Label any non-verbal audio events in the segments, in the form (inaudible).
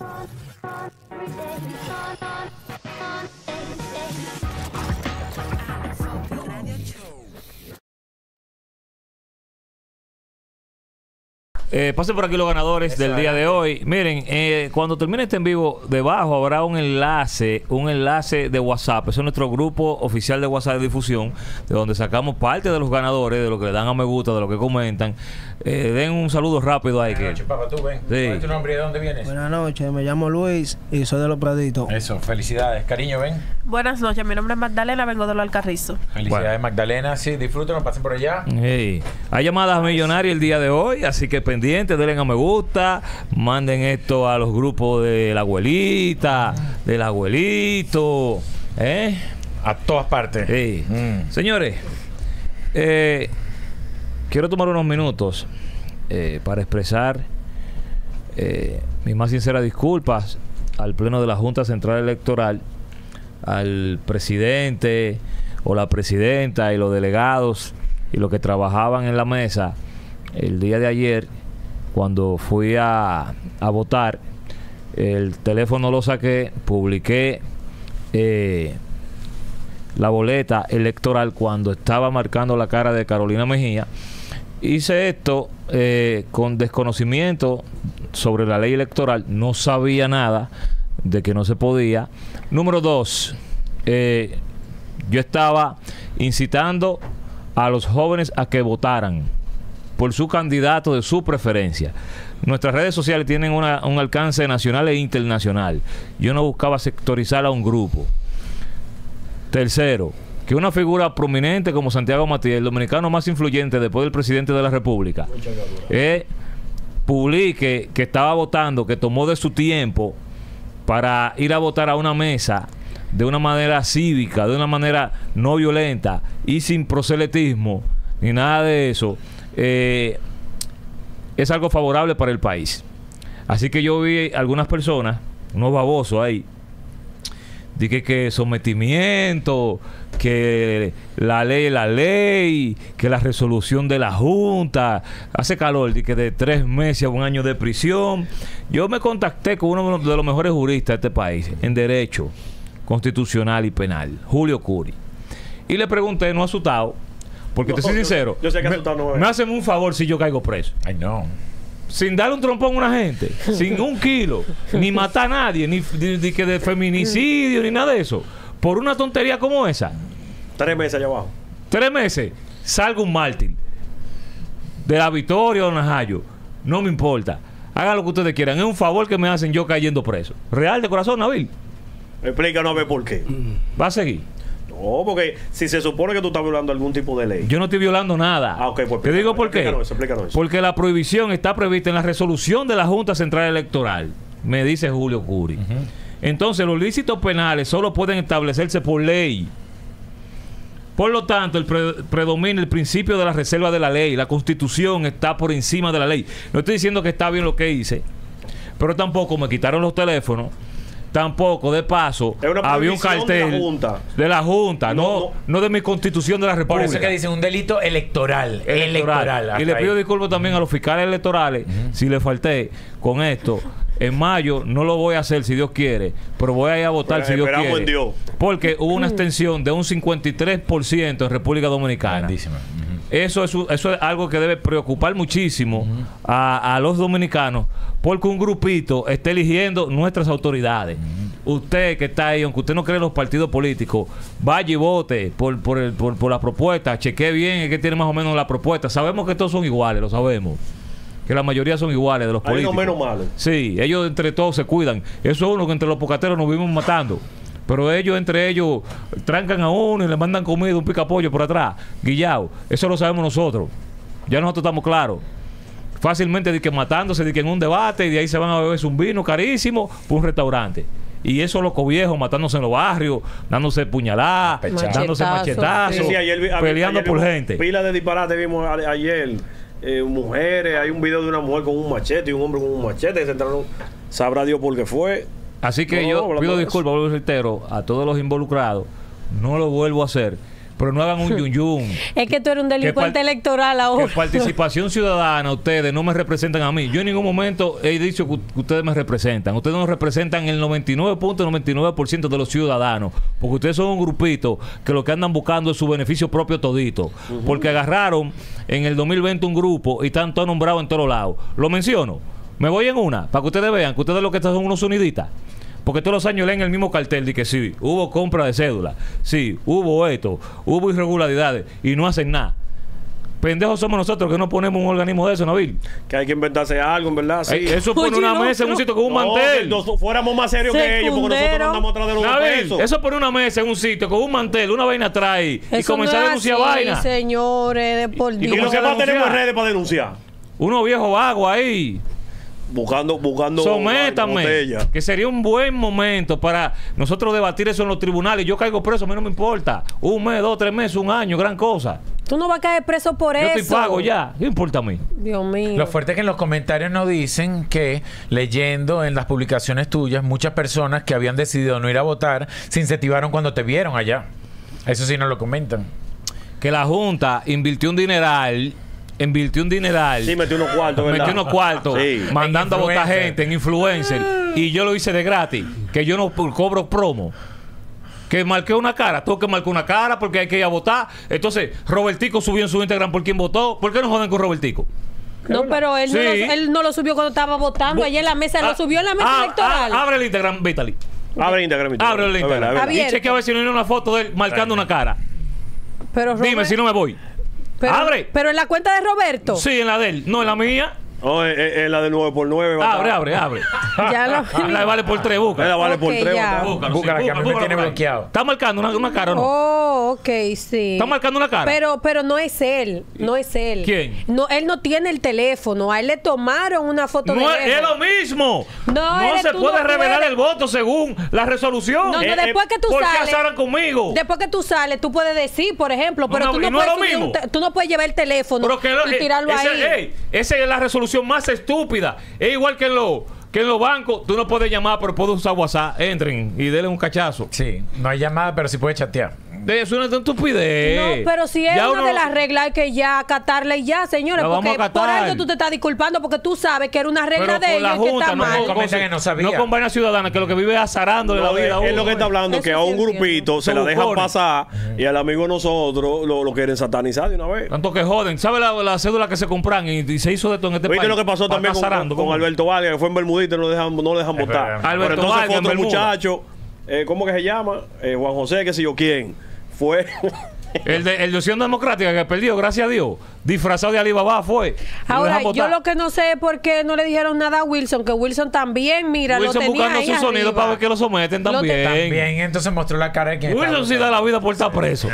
on, on, on, on, on, Eh, pasen por aquí los ganadores del día de hoy. Miren, eh, cuando termine este en vivo, debajo habrá un enlace, un enlace de WhatsApp. Ese es nuestro grupo oficial de WhatsApp de difusión, de donde sacamos parte de los ganadores, de lo que le dan a me gusta, de lo que comentan. Eh, den un saludo rápido ahí. Buenas noches, papá, tú ven. Sí. ¿Cuál es tu nombre y de dónde vienes? Buenas noches, me llamo Luis y soy de Los Praditos. Eso, felicidades. Cariño, ven. Buenas noches, mi nombre es Magdalena, vengo de los Alcarrizo. Felicidades, Magdalena. Sí, disfrútenlo, pasen por allá. Hey, Hay llamadas millonarias el día de hoy, así que pendientes, denle a me gusta, manden esto a los grupos de la abuelita, del abuelito, ¿eh? A todas partes. Sí. Mm. Señores, eh, quiero tomar unos minutos eh, para expresar eh, mis más sinceras disculpas al Pleno de la Junta Central Electoral, al presidente o la presidenta y los delegados y los que trabajaban en la mesa el día de ayer cuando fui a, a votar. El teléfono lo saqué, publiqué eh, la boleta electoral cuando estaba marcando la cara de Carolina Mejía. Hice esto eh, con desconocimiento sobre la ley electoral, no sabía nada de que no se podía. Número dos, eh, yo estaba incitando a los jóvenes a que votaran por su candidato de su preferencia. Nuestras redes sociales tienen un alcance nacional e internacional. Yo no buscaba sectorizar a un grupo. Tercero, que una figura prominente como Santiago Matías, el dominicano más influyente después del presidente de la República, eh, publique que estaba votando, que tomó de su tiempo para ir a votar a una mesa de una manera cívica, de una manera no violenta y sin proselitismo, ni nada de eso, eh, es algo favorable para el país. Así que yo vi algunas personas, unos babosos ahí, Dije que sometimiento, que la ley es la ley, que la resolución de la Junta, hace calor, dije de tres meses a un año de prisión. Yo me contacté con uno de los mejores juristas de este país en Derecho Constitucional y Penal, Julio Curi. Y le pregunté, no asustado, porque te soy yo- sincero, yo sé que me, no hacen un favor si yo caigo preso Ay, no. sin darle un trompón a una gente, (laughs) sin un kilo, ni matar a nadie, ni, ni- ni que de feminicidio, ni nada de eso, por una tontería como esa, Tres meses allá abajo. tres meses, salgo un mártir de la Victoria o Najayo, no me importa. Hagan lo que ustedes quieran, es un favor que me hacen yo cayendo preso. Real de corazón, Nabil. Explícanos a ver por qué. Va a seguir. No, porque si se supone que tú estás violando algún tipo de ley. Yo no estoy violando nada. Ah, ok, pues Te digo por qué. explícanos eso, explícanos eso. Porque la prohibición está prevista en la resolución de la Junta Central Electoral, me dice Julio Curi. Entonces, los lícitos penales solo pueden establecerse por ley. Por lo tanto, el pre- predomina el principio de la reserva de la ley. La constitución está por encima de la ley. No estoy diciendo que está bien lo que hice, pero tampoco me quitaron los teléfonos. Tampoco, de paso, había un prohibición de la cartel Junta. de la Junta, no, No, no, de mi constitución de la Por República eso es que dicen un delito electoral. Electoral. y hasta le pido disculpas también a los fiscales electorales si le falté con esto. En mayo no lo voy a hacer si Dios quiere, pero voy a ir a votar Pues si Dios esperamos quiere. en Dios. Porque hubo una extensión de un 53% en República Dominicana. Grandísima. Eso es, eso es algo que debe preocupar muchísimo a, a los dominicanos, porque un grupito está eligiendo nuestras autoridades. Usted que está ahí, aunque usted no cree en los partidos políticos, vaya y vote por, por, el- por, por la propuesta, chequee bien es que tiene más o menos la propuesta. Sabemos que todos son iguales, lo sabemos. Que la mayoría son iguales de los Hay políticos. menos malos. Sí, ellos entre todos se cuidan. Eso es uno que entre los pocateros nos vimos matando. Pero ellos entre ellos trancan a uno y le mandan comida, un picapollo por atrás, guillao. Eso lo sabemos nosotros. Ya nosotros estamos claros. Fácilmente de que matándose, de que en un debate y de ahí se van a beberse un vino carísimo por un retaurante. Y eso los viejos matándose en los barrios, dándose puñaladas, Machetazo. dándose machetazos, Sí, sí, ayer vi- a- peleando ayer por vimos gente. Pila de disparate vimos a- ayer. Eh, mujeres, hay un video de una mujer con un machete y un hombre con un machete que se entraron. Sabrá Dios por qué fue. Así que No, yo pido disculpas, vuelvo reitero, a todos los involucrados. No lo vuelvo a hacer. pero no hagan un yun yun. (laughs) Es que tú eres un delincuente electoral Que ahora. participación ciudadana, ustedes no me representan a mí. Yo en ningún momento he dicho que que ustedes me representan. Ustedes nos representan el 99.99% de los ciudadanos. Porque ustedes son un grupito que lo que andan buscando es su beneficio propio todito. Porque agarraron en el 2020 un grupo y están todos nombrados en todos lados. Lo menciono. Me voy en una, para que ustedes vean que ustedes lo que están son unos uniditas. Porque todos los años leen el mismo cartel de que sí, hubo compra de cédula, sí, hubo esto, hubo irregularidades y no hacen nada. Pendejos somos nosotros que no ponemos un organismo de eso, Nabil. Que hay que inventarse algo, en verdad. Sí. Eh, Eso pone Oye, una no, mesa en un no. sitio con un No, mantel. nos- fuéramos más serios que ellos, porque nosotros no andamos atrás de los Nabil, pesos. eso pone una mesa en un sitio con un mantel, una vaina atrás y, y comenzar no a denunciar así, vaina. señores, de por Y Y Dios. lo se que más tenemos en redes para denunciar. Unos viejos vagos ahí. Buscando, buscando. Sométame. botella. Que sería un buen momento para nosotros debatir eso en los tribunales. Yo caigo preso, a mí no me importa. Un mes, dos, tres meses, un año, gran cosa. Tú no vas a caer preso por Yo eso. estoy pago ya. ¿Qué importa a mí? Dios mío. Lo fuerte es que en los comentarios nos dicen que leyendo en las publicaciones tuyas, muchas personas que habían decidido no ir a votar se incentivaron cuando te vieron allá. Eso sí nos lo comentan. Que la Junta invirtió un dineral. Invirtió un dineral. Sí, metió unos cuartos, ¿verdad? metió unos cuartos Sí. mandando a votar gente en influencer y yo lo hice de gratis que yo no cobro promo que marqué una cara tengo que marcar una cara porque hay que ir a votar entonces Robertico subió en su Instagram por quién votó ¿por qué no joden con Robertico? No, pero él, no Sí. lo, él no lo subió cuando estaba votando. Allá en la mesa, Ah, lo subió en la mesa ah, electoral. ah, abre el Instagram Vitaly Abre Instagram. abre el Instagram es verdad. Abierto. y chequea a ver si no hay una foto de él marcando una cara pero dime Robert- si no me voy pero, abre. Pero en la cuenta de Roberto. sí en la de él no en la mía No, es, es- es la de 9x9. va a abre estar. abre abre (laughs) Ya lo- (laughs) la de vale por tres busca Esa vale por Ok, tres. ya. va a estar. Búscalo, Búscala, que a mí me búscalo tiene por ahí. bloqueado. ¿Está marcando una, una cara o no? Oh, ok, sí. ¿Está marcando una cara? Pero, pero no es él, no es él. ¿Quién? No, él no tiene el teléfono. A él le tomaron una foto No de es, él. es lo mismo. No, eres se tú, puede no revelar puedes. el voto según la resolución. No, no, Eh, después eh, que tú ¿Por qué sales. azaran conmigo? Después que tú sales, tú puedes decir, por ejemplo, pero No, tú no, no es puedes lo subir un mismo. te- tú no puedes llevar el teléfono Pero que lo- y eh, tirarlo ese- ahí. ey, esa es la más estúpida. Es igual que en, lo- que en los bancos. Tú no puedes llamar, pero puedes usar WhatsApp. Entren y denle un cachazo. Sí, no hay llamada, pero sí puedes chatear. De eso no es una estupidez. No, pero si es Ya una uno- de las reglas, hay que ya acatarla y ya, señores. La vamos porque a acatar. por algo tú te estás disculpando, porque tú sabes que era una pero regla de con la ellos y que está no, mal. con cosas- que no sabía. no con vaina ciudadana, que lo que vive es azarándole No, la vida a es, es lo que está hablando, Eso que a un grupito se la dejan pasar y al amigo de nosotros lo, lo quieren satanizar de una vez. Tanto que joden. ¿Sabes la, la cédula que se compran y, y se hizo de todo en este ¿Viste país? lo que pasó Pa' también con, con. Alberto Vargas, que fue en Bermudita y no lo dejan, no lo dejan votar? verdad. Pero Alberto entonces fue otro Bermuda. muchacho, eh, ¿cómo que se llama? Eh, Juan José, qué sé yo quién. Fue. El de, Opción Democrática que perdió, gracias a Dios, disfrazado de Alibaba fue. Ahora, yo lo que no sé es por qué no le dijeron nada a Wilson, que Wilson también, mira, Wilson lo tenía buscando ahí su sonido para ver que lo someten Lo también. También entonces mostró la cara de quien Wilson sí da la vida por estar preso.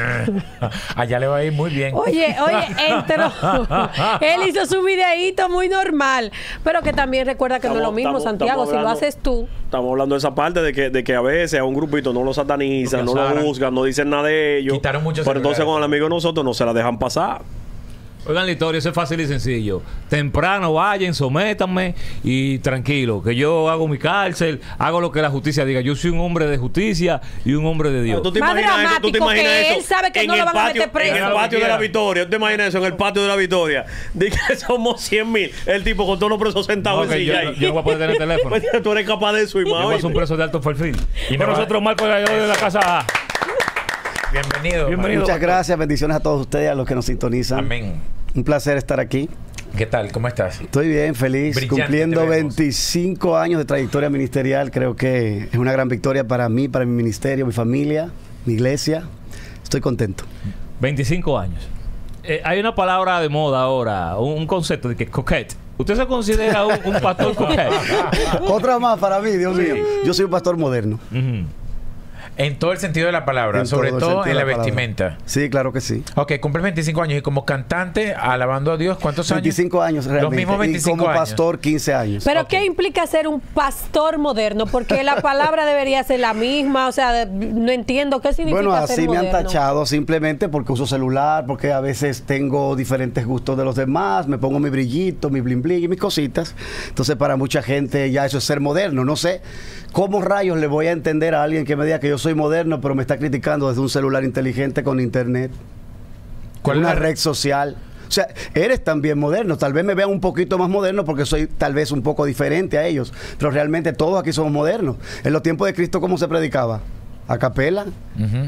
(laughs) Allá le va a ir muy bien. Oye, (laughs) oye, entró. (laughs) Él hizo su videíto muy normal. Pero que también recuerda que no es lo mismo, estamos- Santiago. estamos si lo haces tú. Estamos hablando de esa parte de que, de que a veces a un grupito no lo satanizan, no lo juzgan, no dicen nada de ellos. Quitaron muchos Pero entonces con el amigo de nosotros no se la dejan pasar. Oigan la historia, eso es fácil y sencillo. Temprano vayan, sométanme y tranquilo, que yo hago mi cárcel, hago lo que la justicia diga. Yo soy un hombre de justicia y un hombre de Dios. ¿Tú te Más imaginas eso? ¿Tú te imaginas que eso? él sabe que en no lo el van a patio- meter preso. En el patio de la Victoria. ¿Tú te imaginas eso? En el patio de la Victoria. (laughs) Dice que somos 100 mil. El tipo con todos los presos sentados No, en silla yo, ahí. yo no voy a poder tener (laughs) teléfono. Pues, Tú eres capaz de eso y Yo más. voy a ser un preso de alto perfil. Y nosotros, Marco Gallardo de la Casa A. Bienvenido. Bienvenido. Muchas gracias, bendiciones a todos ustedes, a los que nos sintonizan. Amén. Un placer estar aquí. ¿Qué tal? ¿Cómo estás? Estoy bien, feliz, Brillante cumpliendo te vemos. 25 años de trayectoria ministerial. Creo que es una gran victoria para mí, para mi ministerio, mi familia, mi iglesia. Estoy contento. 25 años. Eh, hay una palabra de moda ahora, un, un concepto de que coquette. ¿Usted se considera un, un pastor (laughs) coquette? Otra más para mí, Dios mío. Yo soy un pastor moderno. En todo el sentido de la palabra, En sobre todo todo en la vestimenta. Sí, claro que sí. Ok, cumple 25 años y como cantante, alabando a Dios, ¿cuántos años? 25 años realmente. Los mismos 25 y como años. pastor, 15 años. Pero Ok. ¿qué implica ser un pastor moderno? Porque la palabra (laughs) debería ser la misma. O sea, no entiendo qué significa Bueno, ser así me han moderno. tachado simplemente porque uso celular, porque a veces tengo diferentes gustos de los demás, me pongo mi brillito, mi bling bling y mis cositas. Entonces, para mucha gente ya eso es ser moderno. No sé cómo rayos le voy a entender a alguien que me diga que yo soy soy moderno, pero me está criticando desde un celular inteligente con internet. ¿Cuál es una la- red social. O sea, eres también moderno. Tal vez me vean un poquito más moderno porque soy tal vez un poco diferente a ellos. Pero realmente todos aquí somos modernos. En los tiempos de Cristo, ¿cómo se predicaba? ¿A capela?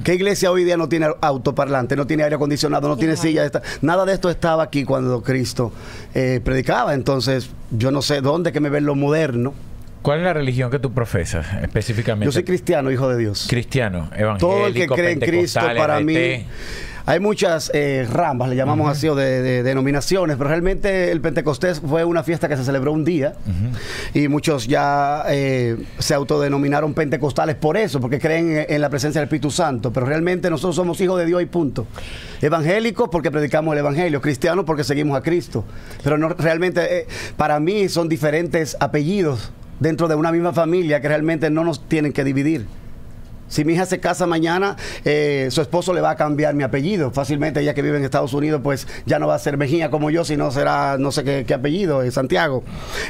¿Qué iglesia hoy día no tiene autoparlante, no tiene aire acondicionado, no tiene silla? Esta- Nada de esto estaba aquí cuando Cristo eh, predicaba. Entonces, yo no sé dónde que me ven lo moderno. ¿Cuál es la religión que tú profesas específicamente? Yo soy cristiano, hijo de Dios. cristiano, evangélico, Todo el que cree en Cristo, para mí, hay muchas eh, ramas, le llamamos así, o de, de denominaciones, pero realmente el Pentecostés fue una fiesta que se celebró un día y muchos ya eh, se autodenominaron pentecostales por eso, porque creen en, en la presencia del Espíritu Santo, pero realmente nosotros somos hijos de Dios y punto. Evangélicos porque predicamos el Evangelio, cristianos porque seguimos a Cristo, pero no realmente eh, para mí son diferentes apellidos dentro de una misma familia que realmente no nos tienen que dividir. Si mi hija se casa mañana, eh, su esposo le va a cambiar mi apellido. Fácilmente ella que vive en Estados Unidos, pues ya no va a ser Mejía como yo, sino será no sé qué, qué apellido, eh, Santiago.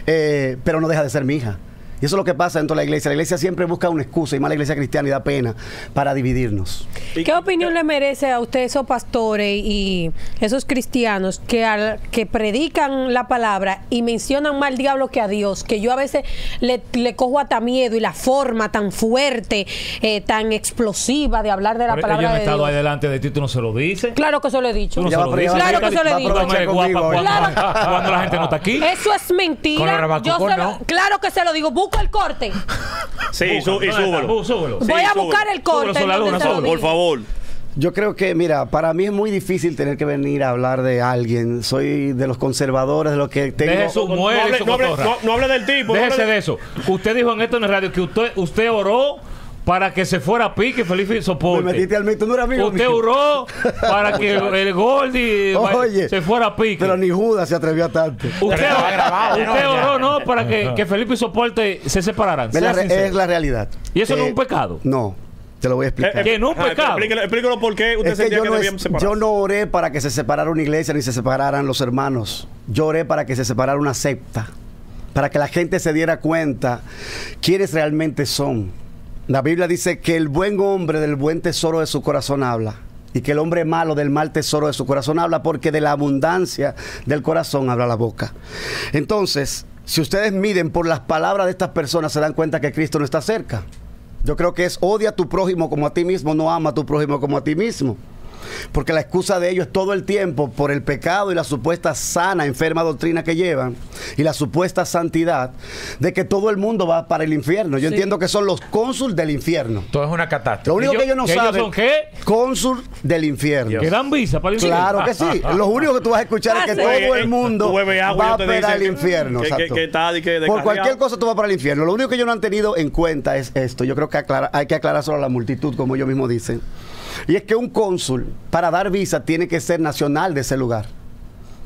Eh, pero no deja de ser mi hija. Y eso es lo que pasa dentro de la iglesia. La iglesia siempre busca una excusa, y más la iglesia cristiana, y da pena para dividirnos. ¿Qué opinión le merece a usted esos pastores y esos cristianos que al, que predican la palabra y mencionan más al diablo que a Dios? Que yo a veces le, le cojo hasta miedo y la forma tan fuerte, eh, tan explosiva de hablar de la Pero ellos palabra han de estado Dios. ahí delante de ti, tú no se lo dices. Claro que se lo he dicho. Tú no lo dices. Claro que se lo conmigo guapa hoy. cuando, la gente no está aquí. Eso es mentira. Yo lo-. Claro que se lo digo. Busco el corte. Sí, su- y súbelo. Voy a buscar el corte. Súbelo, la donde luna, lo súbelo. Por favor. Yo creo que, mira, para mí es muy difícil tener que venir a hablar de alguien. Soy de los conservadores, de los que tengo... Deje su mujer y su no hable- cotorra. no- no hable del tipo. no Déjese hable de eso. Usted dijo en esto en el radio que usted, usted oró para que se fuera a pique Felipe Me soporte. metiste al mito, no era amigo Usted mío. oró para que el Gordy (laughs) Oye, se fuera a pique. Pero ni Judas se atrevió a tanto. Usted, usted ¿no? Oró, ¿no? Para que, que Felipe y Soporte se separaran. Es la, es la realidad. ¿Y eso no es un pecado? No, te lo voy a explicar. Eh, eh, Que no es ajá, pecado. Explíquelo, explíquelo por qué usted Es que sentía yo que, no, debían es- separarse. yo no oré para que se separara una iglesia ni se separaran los hermanos. Yo oré para que se separara una secta. Para que la gente se diera cuenta quiénes realmente son. La Biblia dice que el buen hombre del buen tesoro de su corazón habla. Y que el hombre malo del mal tesoro de su corazón habla porque de la abundancia del corazón habla la boca. Entonces, si ustedes miden por las palabras de estas personas, se dan cuenta que Cristo no está cerca. Yo creo que es odia a tu prójimo como a ti mismo, no ama a tu prójimo como a ti mismo. Porque la excusa de ellos es todo el tiempo por el pecado y la supuesta sana, enferma doctrina que llevan y la supuesta santidad de que todo el mundo va para el infierno. Yo entiendo que son los cónsul del infierno. Todo es una catástrofe. Lo único ellos- que ellos no ellos saben son qué? cónsul del infierno. Que dan visa para el infierno. Claro que sí. (laughs) Lo único que tú vas a escuchar es que todo el mundo agua va para el infierno. que- que- que está de que Por cualquier cosa tú vas para el infierno. Lo único que ellos no han tenido en cuenta es esto. Yo creo que aclara- hay que aclarar solo a la multitud, como ellos mismos dicen. Y es que un cónsul, para dar visa, tiene que ser nacional de ese lugar.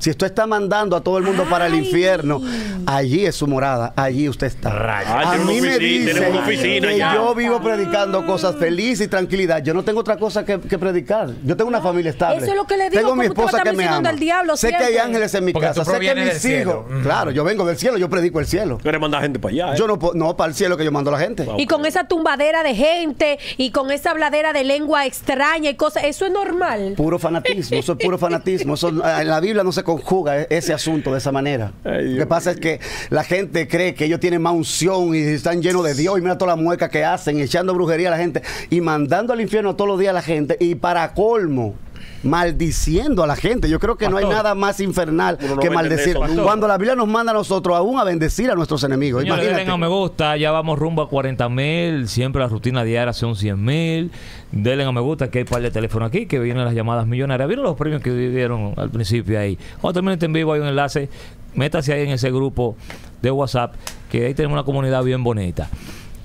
Si usted está mandando a todo el mundo para el infierno, allí es su morada, allí usted está. Ah, a tiene una mí me oficina, tiene dicen una oficina que ya. yo vivo predicando cosas feliz y tranquilidad. Yo no tengo otra cosa que, que predicar. Yo tengo una familia estable. Eso es lo que le digo, Tengo mi esposa que me ama. diablo sé que hay ángeles en mi Porque casa. Sé que mis hijos. cielo. Mm. Claro, yo vengo del cielo, yo predico el cielo. Tú eres mandar gente para allá. ¿eh? Yo no, no para el cielo que yo mando a la gente. Y con esa tumbadera de gente y con esa habladera de lengua extraña y cosas, eso es normal. Puro fanatismo, eso es puro fanatismo. Eso, en la Biblia no se conjuga e- ese asunto de esa manera. Ay, Lo que pasa es que la gente cree que ellos tienen más unción y están llenos de Dios y mira toda la mueca que hacen, echando brujería a la gente y mandando al infierno todos los días a la gente y para colmo. Maldiciendo a la gente. Yo creo que no hay nada más infernal no que maldecir. eso, Cuando la Biblia nos manda a nosotros aún a bendecir a nuestros enemigos. Señores, denle Imagínate. a me gusta, ya vamos rumbo a 40 mil, siempre la rutina diaria son 100 mil. Denle a me gusta, que hay par de teléfono aquí, que vienen las llamadas millonarias. ¿Vieron los premios que dieron al principio ahí? Cuando termine este en vivo hay un enlace, métase ahí en ese grupo de WhatsApp, que ahí tenemos una comunidad bien bonita.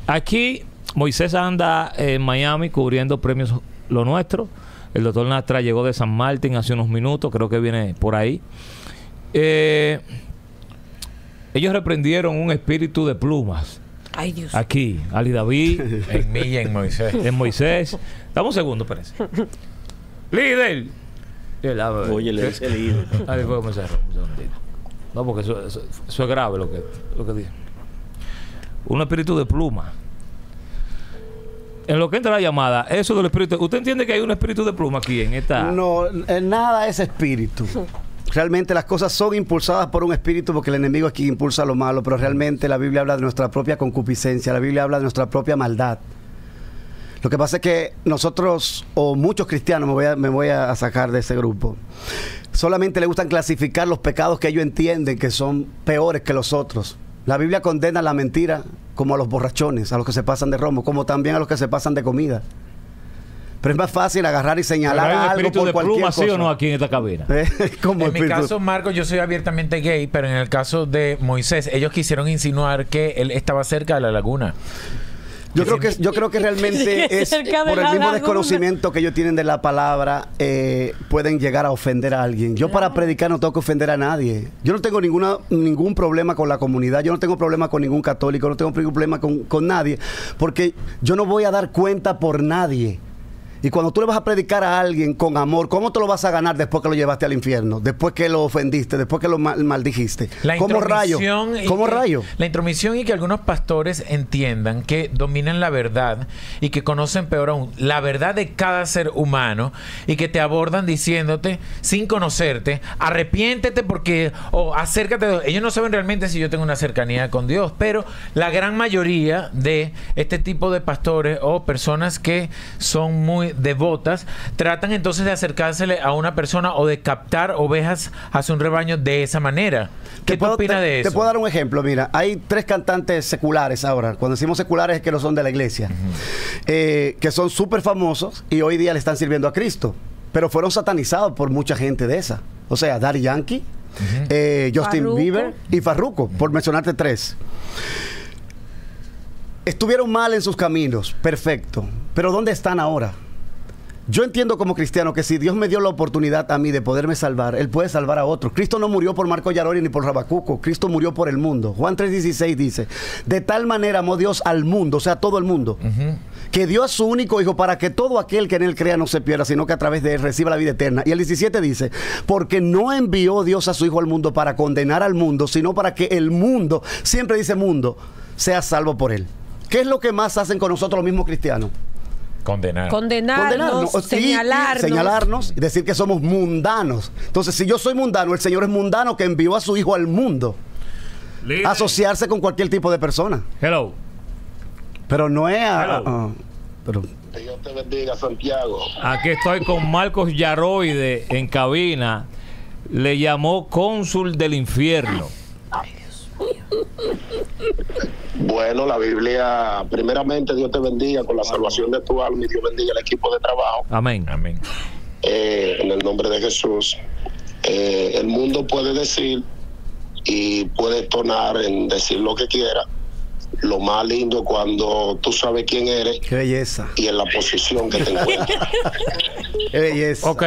Aquí Moisés anda en Miami cubriendo premios Lo Nuestro. El doctor Nastra llegó de San Martín hace unos minutos, creo que viene por ahí. Eh, ellos reprendieron un espíritu de plumas Ay, Dios. aquí, Ali David, (laughs) En mí y en Moisés. en Moisés. Dame un segundo, espérense. Líder. A Oye, dice el líder. (laughs) Segundito. No, porque eso, eso- eso es grave lo que, lo que dije. Un espíritu de pluma. En lo que entra la llamada, eso del espíritu. ¿Usted entiende que hay un espíritu de pluma aquí en esta? No, eh, nada es espíritu. Realmente las cosas son impulsadas por un espíritu porque el enemigo es quien impulsa lo malo, pero realmente la Biblia habla de nuestra propia concupiscencia, la Biblia habla de nuestra propia maldad. Lo que pasa es que nosotros, o muchos cristianos, me voy a, me voy a sacar de ese grupo, solamente le gustan clasificar los pecados que ellos entienden que son peores que los otros. La Biblia condena la mentira como a los borrachones, a los que se pasan de romo, como también a los que se pasan de comida. Pero es más fácil agarrar y señalar hay un a algo por de cualquier pluma, cosa. sí o no, aquí en esta cabina. (laughs) Eh, como En mi caso, Marco, yo soy abiertamente gay, pero en el caso de Moisés, ellos quisieron insinuar que él estaba cerca de la laguna. Yo creo que yo creo que realmente (laughs) es por el mismo desconocimiento que ellos tienen de la palabra eh, pueden llegar a ofender a alguien. Yo para predicar no tengo que ofender a nadie. Yo no tengo ninguna ningún problema con la comunidad. Yo no tengo problema con ningún católico. No tengo problema con, con nadie porque yo no voy a dar cuenta por nadie. Y cuando tú le vas a predicar a alguien con amor, ¿cómo te lo vas a ganar después que lo llevaste al infierno? Después que lo ofendiste, después que lo mal- maldijiste. La ¿Cómo rayo? ¿Cómo que- rayo? La intromisión y que algunos pastores entiendan que dominan la verdad y que conocen peor aún la verdad de cada ser humano y que te abordan diciéndote sin conocerte, arrepiéntete porque o acércate. de- Ellos no saben realmente si yo tengo una cercanía con Dios, pero la gran mayoría de este tipo de pastores o personas que son muy devotas tratan entonces de acercársele a una persona o de captar ovejas hacia un rebaño de esa manera. ¿Qué Te tú opinas te- de eso? Te puedo dar un ejemplo. Mira, hay tres cantantes seculares ahora. Cuando decimos seculares es que no son de la iglesia. eh, que son súper famosos y hoy día le están sirviendo a Cristo. Pero fueron satanizados por mucha gente de esa. O sea, Daddy Yankee, eh, Justin Farruko. Bieber y Farruko, por mencionarte tres. Estuvieron mal en sus caminos, perfecto. Pero ¿dónde están ahora? Yo entiendo como cristiano que si Dios me dio la oportunidad a mí de poderme salvar, Él puede salvar a otros. Cristo no murió por Marco Yarori ni por Rabacuco, Cristo murió por el mundo. Juan 3:16 dice, de tal manera amó Dios al mundo, o sea, todo el mundo, que dio a su único Hijo para que todo aquel que en Él crea no se pierda, sino que a través de Él reciba la vida eterna. Y el 17 dice, porque no envió Dios a su Hijo al mundo para condenar al mundo, sino para que el mundo, siempre dice mundo, sea salvo por Él. ¿Qué es lo que más hacen con nosotros los mismos cristianos? Condenar. Condenarnos, sí, señalarnos. señalarnos y decir que somos mundanos. Entonces, si yo soy mundano, el Señor es mundano que envió a su Hijo al mundo a asociarse con cualquier tipo de persona. Hello. Pero no es a- Hello. a- pero Dios te bendiga, Santiago. Aquí estoy con Marcos Yaroide en cabina. Le llamó cónsul del infierno. Bueno, la Biblia, primeramente, Dios te bendiga con la salvación de tu alma y Dios bendiga al equipo de trabajo. Amén. Amén. Eh, en el nombre de Jesús. Eh, el mundo puede decir y puede tonar en decir lo que quiera. Lo más lindo cuando tú sabes quién eres qué belleza. y en la posición que te (laughs) encuentras. Qué belleza. Ok,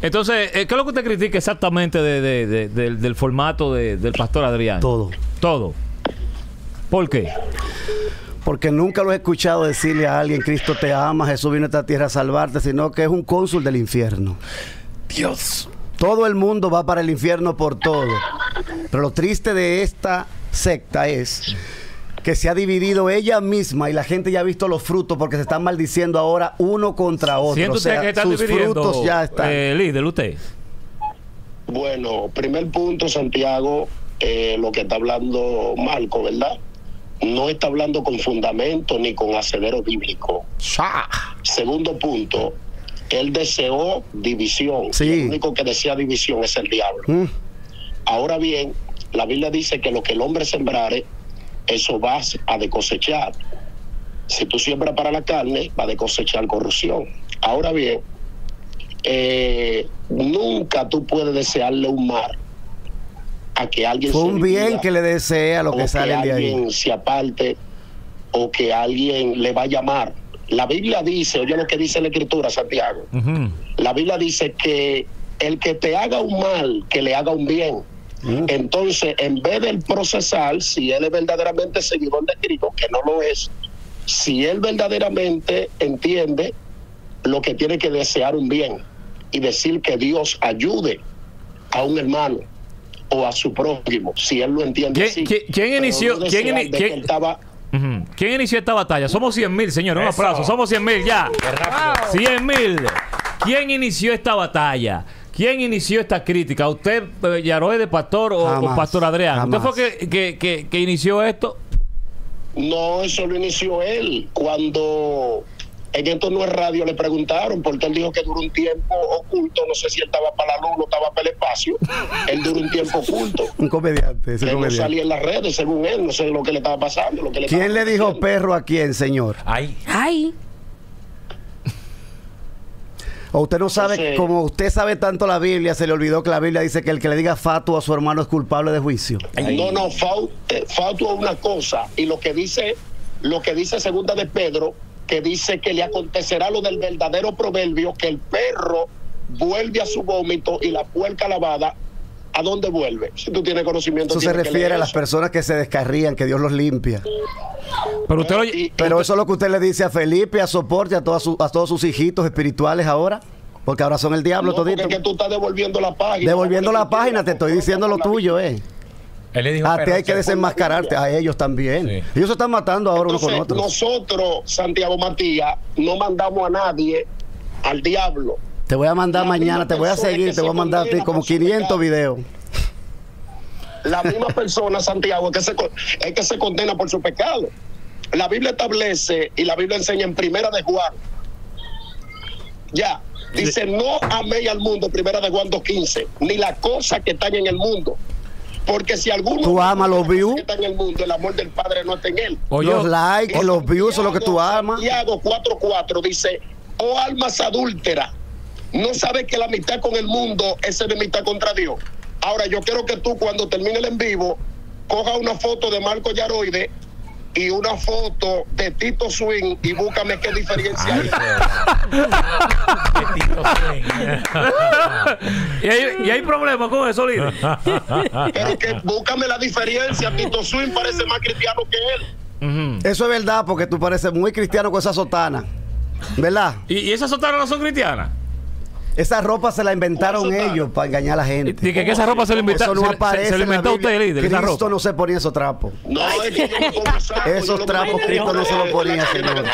entonces, eh, ¿qué es lo que usted critica exactamente de- de- de- del, del formato de- del pastor Adrián? Todo. Todo. ¿Por qué? Porque nunca lo he escuchado decirle a alguien, Cristo te ama, Jesús vino a esta tierra a salvarte, sino que es un cónsul del infierno. Dios. Todo el mundo va para el infierno por todo. Pero lo triste de esta secta es que se ha dividido ella misma y la gente ya ha visto los frutos porque se están maldiciendo ahora uno contra otro. ¿Siente O sea, que están sus dividiendo, frutos ya están. eh, líder, usted? Bueno, primer punto, Santiago, eh, lo que está hablando Marco, ¿verdad? No está hablando con fundamento ni con asedero bíblico. Segundo punto, él deseó división. Sí. El único que desea división es el diablo. Mm. Ahora bien, la Biblia dice que lo que el hombre sembrare, eso vas a de cosechar. Si tú siembras para la carne, va de cosechar corrupción. Ahora bien, eh, nunca tú puedes desearle un mal a que alguien Fue se un bien que le desea lo que sale de ahí. alguien se aparte o que alguien le va a llamar. La Biblia dice, oye lo que dice la Escritura, Santiago. La Biblia dice que el que te haga un mal, que le haga un bien. Entonces, en vez del procesar, si él es verdaderamente seguidor de Cristo, que no lo es, si él verdaderamente entiende lo que tiene que desear un bien y decir que Dios ayude a un hermano o a su prójimo, si él lo entiende ¿Quién- así. quién- inició- no quién estaba. ¿Quién inició esta batalla? Somos 100 mil, señores. Un aplauso. Somos 100 mil ya. Qué rápido. 100 mil. ¿Quién inició esta batalla? ¿Quién inició esta crítica? ¿Usted, eh, Yaroe de Pastor o. Pastor Adrián? ¿Usted Jamás. fue que, que, que, que inició esto? No, eso lo inició él. Cuando en esto no es radio le preguntaron, porque él dijo que duró un tiempo oculto. No sé si él estaba para la luz o estaba para el espacio. Él duró un tiempo oculto. (laughs) Un comediante, ese Que no comediante. salía en las redes, según él. No sé lo que le estaba pasando. Lo que le ¿Quién estaba le dijo perro a quién, señor? Ay, Ay, O usted no sabe, Entonces- como usted sabe tanto la Biblia, se le olvidó que la Biblia dice que el que le diga fatuo a su hermano es culpable de juicio. No, no, eh, fauto es una cosa. Y lo que dice, lo que dice segunda de Pedro, que dice que le acontecerá lo del verdadero proverbio, que el perro vuelve a su vómito y la puerca lavada, ¿a dónde vuelve? Si tú tienes conocimiento. Eso se tienes que refiere a las eso. personas que se descarrían, que Dios los limpia. Pero usted lo- Y- Pero eso es lo que usted le dice a Felipe, a Soporte, a, todas su- a todos sus hijitos espirituales ahora. Porque ahora son el diablo No, porque todito. es que tú estás devolviendo la página. Devolviendo la página, te estoy diciendo lo tuyo, eh. él le dijo. A ti hay que se- desenmascararte, a ellos también. Sí. Ellos se están matando ahora unos con Entonces, otros. nosotros, Santiago Matías, no mandamos a nadie al diablo. Te voy a mandar la mañana, te voy a seguir, te voy a mandar a ti como por su 500 pecado. videos. La misma persona, Santiago, es que, se, es que se condena por su pecado. La Biblia establece y la Biblia enseña en Primera de Juan. Ya, dice, no améis al mundo, Primera de Juan 2.15, ni las cosas que están en el mundo. Porque si alguno Tú amas los views. que está en el mundo, el amor del Padre no está en él. Oye, los likes, los views son lo que tú amas. Santiago 4.4 dice, oh almas adúlteras, no sabes que la amistad con el mundo es enemistad contra Dios. Ahora yo quiero que tú cuando termine el en vivo, coja una foto de Marco Yaroide y una foto de Tito Swing y búscame qué diferencia hay. Tito (laughs) Swing. ¿Y, hay, y hay problemas con eso, líder. (laughs) Pero que búscame la diferencia. Tito Swing parece más cristiano que él. Eso es verdad, porque tú pareces muy cristiano con esa sotana. ¿Verdad? ¿Y, y esas sotanas no son cristianas? Esa ropa se la inventaron ellos para engañar a la Y gente. que, que esa ropa se le inventó. Eso no se, se- aparece. se le en la inventó a usted, líder. Esa Cristo ropa. no se ponía esos trapos. No, es que yo no saco, Esos trapos Cristo no se los ponía, la- señor.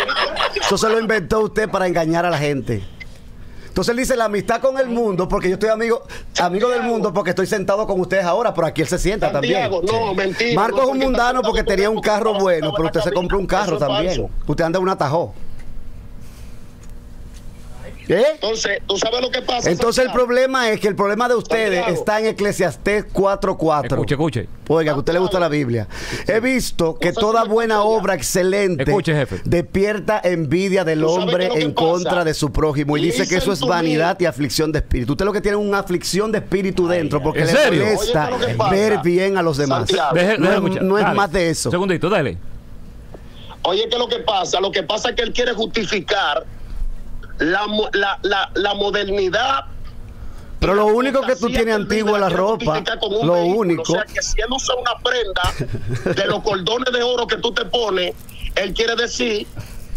Eso se lo inventó usted para engañar a la gente. Entonces él dice la amistad con el mundo, porque yo estoy amigo, amigo del mundo porque estoy sentado con ustedes ahora, pero aquí él se sienta también. No, mentira. Marco no, es un mundano porque tenía un carro bueno, pero usted la se compró un carro Eso también. Usted anda en un atajó. ¿Eh? Entonces, ¿tú sabes lo que pasa? Entonces el problema es que el problema de ustedes Santiago. está en Eclesiastés 4.4. Escuche, escuche. Oiga, que a usted le gusta la Biblia. He visto que toda buena obra excelente Escuche, jefe. despierta envidia del hombre en pasa. contra de su prójimo y dice que eso es vanidad y aflicción de espíritu. Usted lo que tiene es una aflicción de espíritu dentro porque ¿En le serio? molesta ver bien a los demás. Deje- No deje es- no es más de eso. Segundito, dale. Oye, ¿qué es lo que pasa? Lo que pasa es que él quiere justificar la, mo- la, la, la modernidad. Pero lo único que tú tienes antiguo es la ropa. Lo vehículo. único. O sea, que si él usa una prenda de los cordones de oro que tú te pones, él quiere decir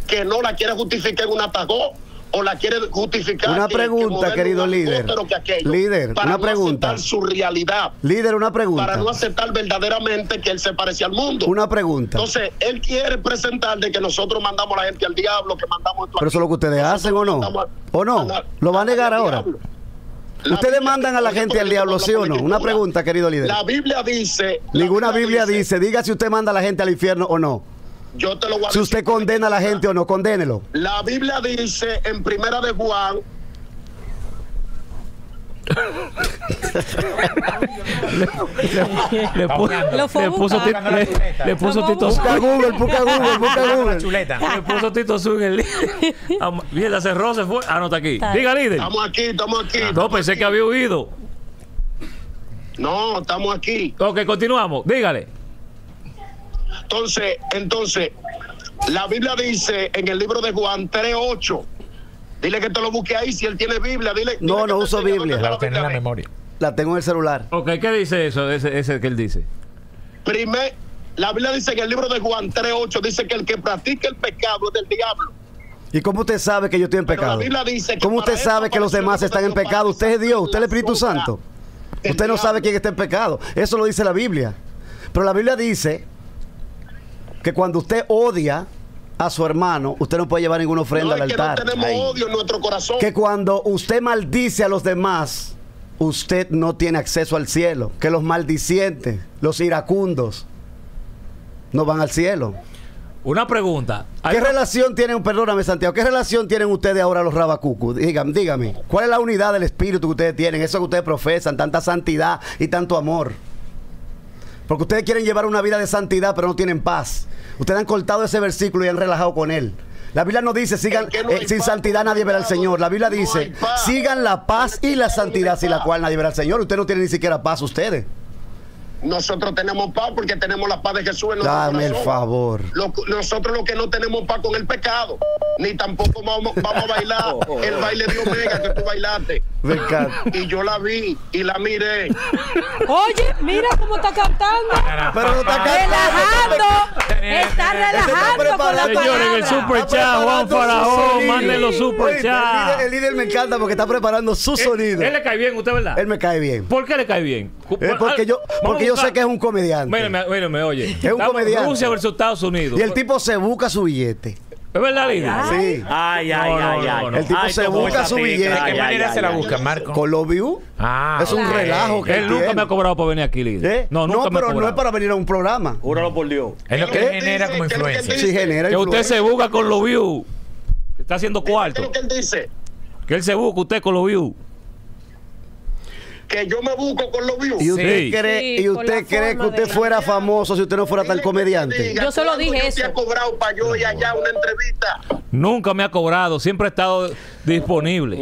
que no la quiere justificar en un atajó o la quiere justificar. Una que- que pregunta, querido líder. próspero que aquello, Líder, para una no pregunta. aceptar su realidad. Líder, una pregunta. Para no aceptar verdaderamente que él se parece al mundo. Una pregunta. Entonces, él quiere presentar de que nosotros mandamos a la gente al diablo, que mandamos esto Pero eso es lo que ustedes hacen o no. a- ¿O no? a- ¿Lo va a negar ahora? diablo. La Ustedes Biblia- mandan a la gente al diablo, ¿sí o no? Una pregunta, querido líder. La Biblia dice. Ninguna Biblia dice- dice, diga si usted manda a la gente al infierno o no. Yo te lo voy a Si decir. usted condena a la gente o no, condénelo. La Biblia dice en Primera de Juan. Le, le puso, buscando ti- la le, le puso Tito Busca Google, busca Google, busca Google. chuleta. Le puso Tito Zug el (laughs) líder. Mierda, cerró, se fue. Ah, no está aquí. Diga, líder. Estamos aquí, estamos aquí. No, pensé que había huido. No, estamos aquí. Ok, continuamos. Dígale. Entonces, entonces, la Biblia dice en el libro de Juan 3.8. Dile que te lo busque ahí. Si él tiene Biblia, dile. No, dile no uso Biblia. La tiene en la memoria. La tengo en el celular. Ok, ¿qué dice eso? Ese, ese que él dice. Primer, la Biblia dice en el libro de Juan 3.8 dice que el que practica el pecado es del diablo. ¿Y cómo usted sabe que yo estoy en Pero la pecado? Biblia dice que ¿Cómo usted sabe que los demás están en pecado? Usted es Dios, usted es el Espíritu Santo. Usted no diablo. sabe quién está en pecado. Eso lo dice la Biblia. Pero la Biblia dice que cuando usted odia a su hermano, usted no puede llevar ninguna ofrenda No al es que no altar. tenemos odio en nuestro corazón. Que cuando usted maldice a los demás, usted no tiene acceso al cielo. Que los maldicientes, los iracundos, no van al cielo. Una pregunta. ¿Qué una- relación tienen, perdóname Santiago, qué relación tienen ustedes ahora los rabacucus? Dígame, dígame, ¿cuál es la unidad del espíritu que ustedes tienen? Eso que ustedes profesan, tanta santidad y tanto amor. Porque ustedes quieren llevar una vida de santidad, pero no tienen paz. Ustedes han cortado ese versículo y han relajado con él. La Biblia no dice, sigan, no eh, sin paz, santidad nadie verá al Señor. La Biblia no dice, sigan la paz y la santidad sin la cual nadie verá al Señor. Ustedes no tienen ni siquiera paz ustedes. Nosotros tenemos paz porque tenemos la paz de Jesús en nuestro Dame el favor. Lo- nosotros lo que no tenemos paz con el pecado, ni tampoco vamos, vamos a bailar (laughs) el baile de Omega que tú bailaste. Me encanta. Y yo la vi y la miré. Oye, mira cómo está cantando. Pero no está cantando. Relajando. Está relajando con la preparando. Señores, en el super Está chat, Juan Faraón, manden los super Oye, El líder, chat. el líder me encanta porque está preparando su sonido. Él, le cae bien, ¿usted verdad? Él me cae bien. ¿Por qué le cae bien? Eh, porque yo, porque a yo sé que es un comediante. Míreme, míreme, oye. un Estamos- comediante. Rusia versus Estados Unidos. Y el tipo se busca su billete. ¿Es verdad, líder? Sí. Ay, ay, No, no, ay, no, ay. no. El tipo Ay, se busca su billete. ¿De qué manera ay, se la ay, busca. Marco? Con los views. Ah, Es un relajo que Él nunca tiene. me ha cobrado por venir aquí, líder. ¿Eh? No, nunca me ha pero no es para venir a un programa. Júralo por Dios. es lo que ¿Qué él genera dice? como ¿Qué es lo influencia. Sí, genera Que usted se busca con los views. Está haciendo ¿Qué es cuarto. lo que él dice? Que él se busca usted con los views. Que yo me busco con los views. ¿Y usted Sí. cree, Sí, y usted cree que usted fuera famoso si usted no fuera tal comediante? diga Yo se lo cuánto dije yo te eso. he cobrado para yo ir allá a una entrevista. Nunca me ha cobrado. Siempre ha estado disponible.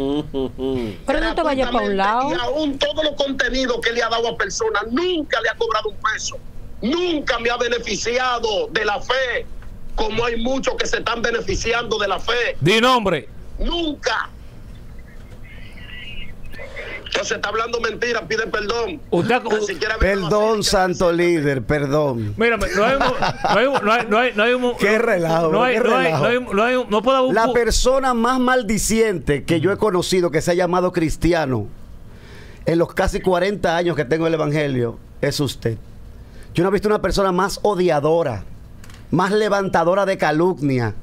Pero no te vayas para un lado. Y aún todos los contenidos que le ha dado a personas, nunca le ha cobrado un peso. Nunca me ha beneficiado de la fe, como hay muchos que se están beneficiando de la fe. Di nombre. Nunca. Entonces está hablando mentira, pide perdón. Usted- Ni siquiera vino a Perdón, santo líder, perdón. Mírame, no hay, un- no hay, un- no hay, no hay, no hay un- Qué relajo, no hay, qué no hay, relajo. no hay, no hay no un La persona más maldiciente que yo he conocido que se ha llamado cristiano en los casi 40 años que tengo el Evangelio es usted. Yo no he visto una persona más odiadora, más levantadora de calumnia,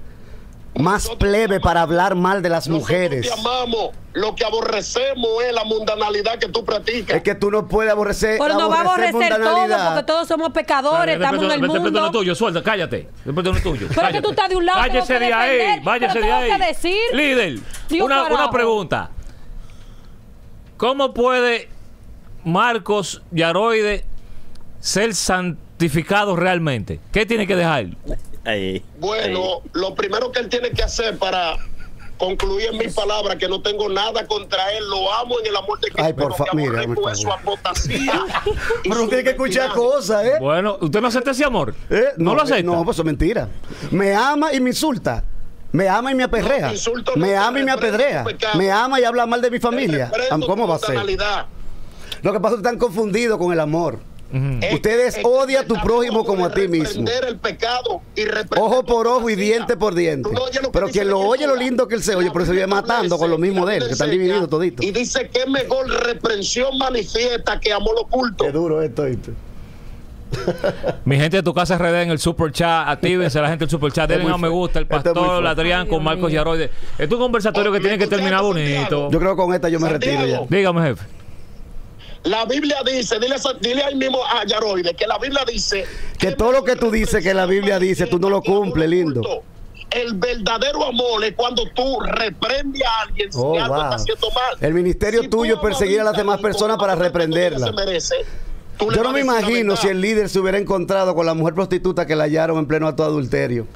más plebe para hablar mal de las Nosotros mujeres. te amamos. Lo que aborrecemos es la mundanalidad que tú practicas. Es que tú no puedes aborrecer. Pero nos va a aborrecer todo porque todos somos pecadores, estamos en el vete, mundo. lo tuyo, suelta, cállate. Vete, lo tuyo. Pero es que tú estás de un lado, que de ahí, váyase de ahí. decir. Líder, una, una pregunta. ¿Cómo puede Marcos Yaroide ser santificado realmente? ¿Qué tiene que dejar? Ay, Bueno, lo primero que él tiene que hacer para concluir en mis palabras, que no tengo nada contra él, lo amo en el amor de Cristo, Ay, por pero fa- que mira, por su favor. apostasía. (laughs) Pero no tiene que escuchar cosas, ¿eh? Bueno, ¿usted no acepta ese amor? ¿Eh? ¿No, lo acepta? No, pues eso es mentira. Me ama y me insulta. Me ama y me apedrea. No, me ama y me apedrea. Me ama y habla mal de mi familia. ¿Cómo va a ser? Lo que pasa es que están confundidos con el amor. Es- Ustedes odian a tu prójimo como a ti mismo. el pecado y Ojo por ojo y diente por diente. No Pero quien lo oye, lo lindo que él se oye, eso vive Biblia matando con lo mismo de él, que están divididos toditos. Y dice que es mejor reprensión manifiesta que amor oculto. Qué duro esto, ¿viste? Mi gente de tu casa RD en el super chat, actívense la gente del super chat, denle muy a me gusta, el esto es muy pastor. Adrián con Marcos. Yaroide. Es un conversatorio que tiene que ¿me terminar bonito. Yo creo que con esta yo me retiro ya. Dígame, jefe. La Biblia dice, dile, dile ahí mismo a Yaroide, que la Biblia dice... Que todo lo que tú dices que la Biblia dice, tú no lo cumples, lindo. El verdadero amor es cuando tú reprendes a alguien si Oh, algo wow. está haciendo mal. El ministerio Si tuyo es perseguir a las demás personas para reprenderla. Yo no me imagino si el líder se hubiera encontrado con la mujer prostituta que la hallaron en pleno acto de adulterio.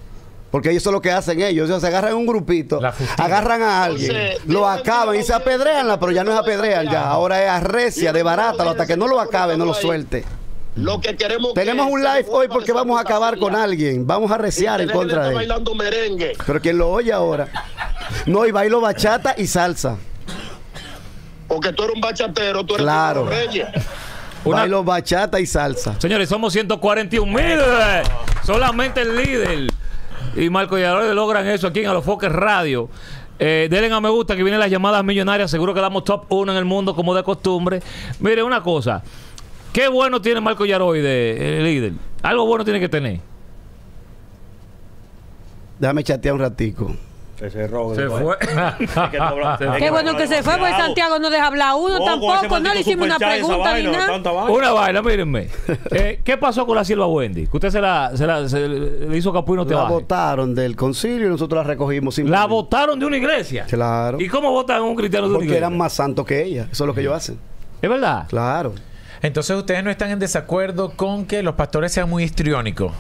Porque eso es lo que hacen ellos. Ellos se agarran un grupito, agarran a alguien, Entonces, lo acaban y se apedreanla, pero ya no es apedrean ya. Ahora es arrecia, de barata, hasta que no lo acabe, no lo suelte. Lo que queremos Tenemos que un live hoy porque vamos a acabar con alguien. Vamos a arreciar Y en contra de él. bailando merengue. Pero quien lo oye ahora. No, y bailo bachata y salsa. Porque tú eres un bachatero, tú eres Claro. un reyes. Una- Bailo bachata y salsa. Señores, somos 141 mil. Solamente el líder y Marco Yaroide logran eso aquí en Alofoque Radio. Eh, denle a me gusta que vienen las llamadas millonarias. Seguro que damos top 1 en el mundo como de costumbre. Mire, una cosa. Qué bueno tiene Marco Yaroide, el líder. Algo bueno tiene que tener. Déjame chatear un ratico. Se cerró. Se fue. Qué bueno que se fue, porque. Santiago no deja hablar a uno No, tampoco, no le hicimos una pregunta ni nada. Una vaina, mírenme. Eh, ¿Qué pasó con la sierva Wendy? Que usted se la, se la se le hizo capullo y no te La votaron del concilio y nosotros la recogimos sin La votaron de una iglesia. Claro. ¿Y cómo votan a un cristiano de una Porque iglesia? eran más santos que ella. Eso es lo que ellos hacen. ¿Es verdad? Claro. Entonces ustedes no están en desacuerdo con que los pastores sean muy histriónicos.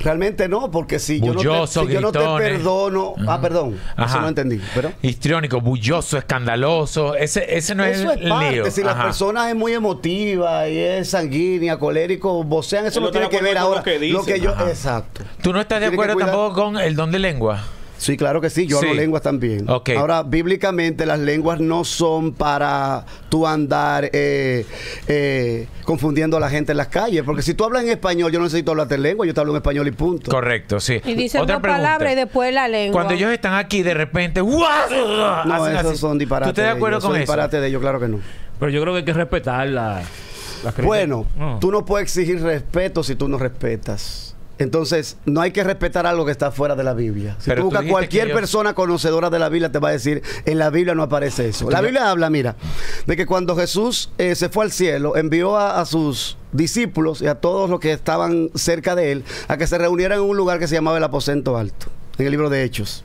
Realmente no, porque si yo no te, Bullosos, si yo no te gritones. perdono. Ah, perdón. Eso Ajá. no entendí. ¿Pero? Histriónico, bulloso, escandaloso. Ese, ese no eso es es el parte. lío. Si la Ajá. persona es muy emotiva y es sanguínea, colérico, vocean, eso no no tiene que ver ahora. lo que Lo que yo, Ajá. exacto. ¿Tú no estás de acuerdo tampoco con el don de lengua? Sí, claro que sí. Yo hablo lenguas también. Ahora, bíblicamente, las lenguas no son para tú andar eh, eh, confundiendo a la gente en las calles. Porque si tú hablas en español, yo no necesito hablarte en lengua, yo te hablo en español y punto. Correcto, sí. Y dice Otra una pregunta. palabra y después la lengua. Cuando ellos están aquí, de repente, ¡guau! No, Hacen esos así. son disparates. ¿Tú estás de de acuerdo ellos, con eso? disparates de ellos, claro que no. Pero yo creo que hay que respetar la, las creencias. Bueno, No. tú no puedes exigir respeto si tú no respetas. Entonces, no hay que respetar algo que está fuera de la Biblia. Si Pero tú buscas cualquier persona conocedora de la Biblia, te va a decir, en la Biblia no aparece eso. La Biblia habla, mira, de que cuando Jesús eh, se fue al cielo, envió a, a sus discípulos y a todos los que estaban cerca de él a que se reunieran en un lugar que se llamaba el aposento alto, en el libro de Hechos.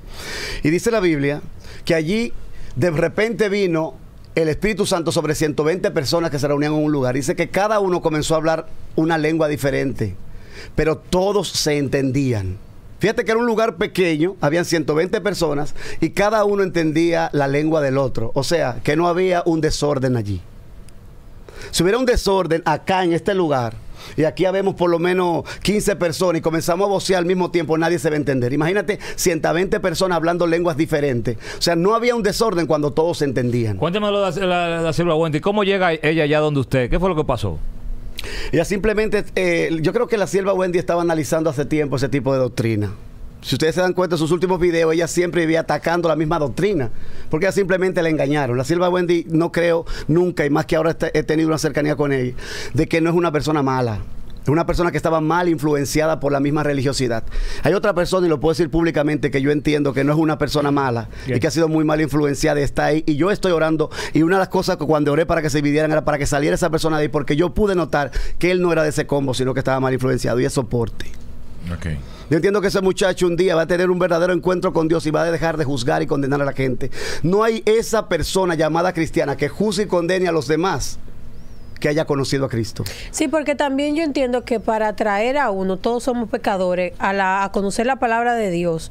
Y dice la Biblia que allí de repente vino el Espíritu Santo sobre 120 personas que se reunían en un lugar. Dice que cada uno comenzó a hablar una lengua diferente, pero todos se entendían. Fíjate que era un lugar pequeño, habían 120 personas y cada uno entendía la lengua del otro. O sea, que no había un desorden allí. Si hubiera un desorden acá en este lugar, y aquí habemos por lo menos 15 personas y comenzamos a vocear al mismo tiempo, nadie se va a entender. Imagínate 120 personas hablando lenguas diferentes. O sea, no había un desorden cuando todos se entendían. Cuéntemelo de la, la, la. ¿Cómo llega ella allá donde usted? ¿Qué fue lo que pasó? Ella simplemente, eh, yo creo que la sierva Wendy estaba analizando hace tiempo ese tipo de doctrina. Si ustedes se dan cuenta en sus últimos videos, ella siempre vivía atacando la misma doctrina, porque ella simplemente la engañaron. La sierva Wendy no creo nunca, y más que ahora he tenido una cercanía con ella, de que no es una persona mala. Es una persona que estaba mal influenciada por la misma religiosidad. Hay otra persona, y lo puedo decir públicamente, que yo entiendo que no es una persona mala y que ha sido muy mal influenciada y está ahí. Y yo estoy orando. Y una de las cosas que cuando oré para que se dividieran era para que saliera esa persona de ahí, porque yo pude notar que él no era de ese combo, sino que estaba mal influenciado y es soporte. Yo entiendo que ese muchacho un día va a tener un verdadero encuentro con Dios y va a dejar de juzgar y condenar a la gente. No hay esa persona llamada cristiana que juzgue y condene a los demás que haya conocido a Cristo. Sí, porque también yo entiendo que para atraer a uno, todos somos pecadores, a, la, a conocer la palabra de Dios.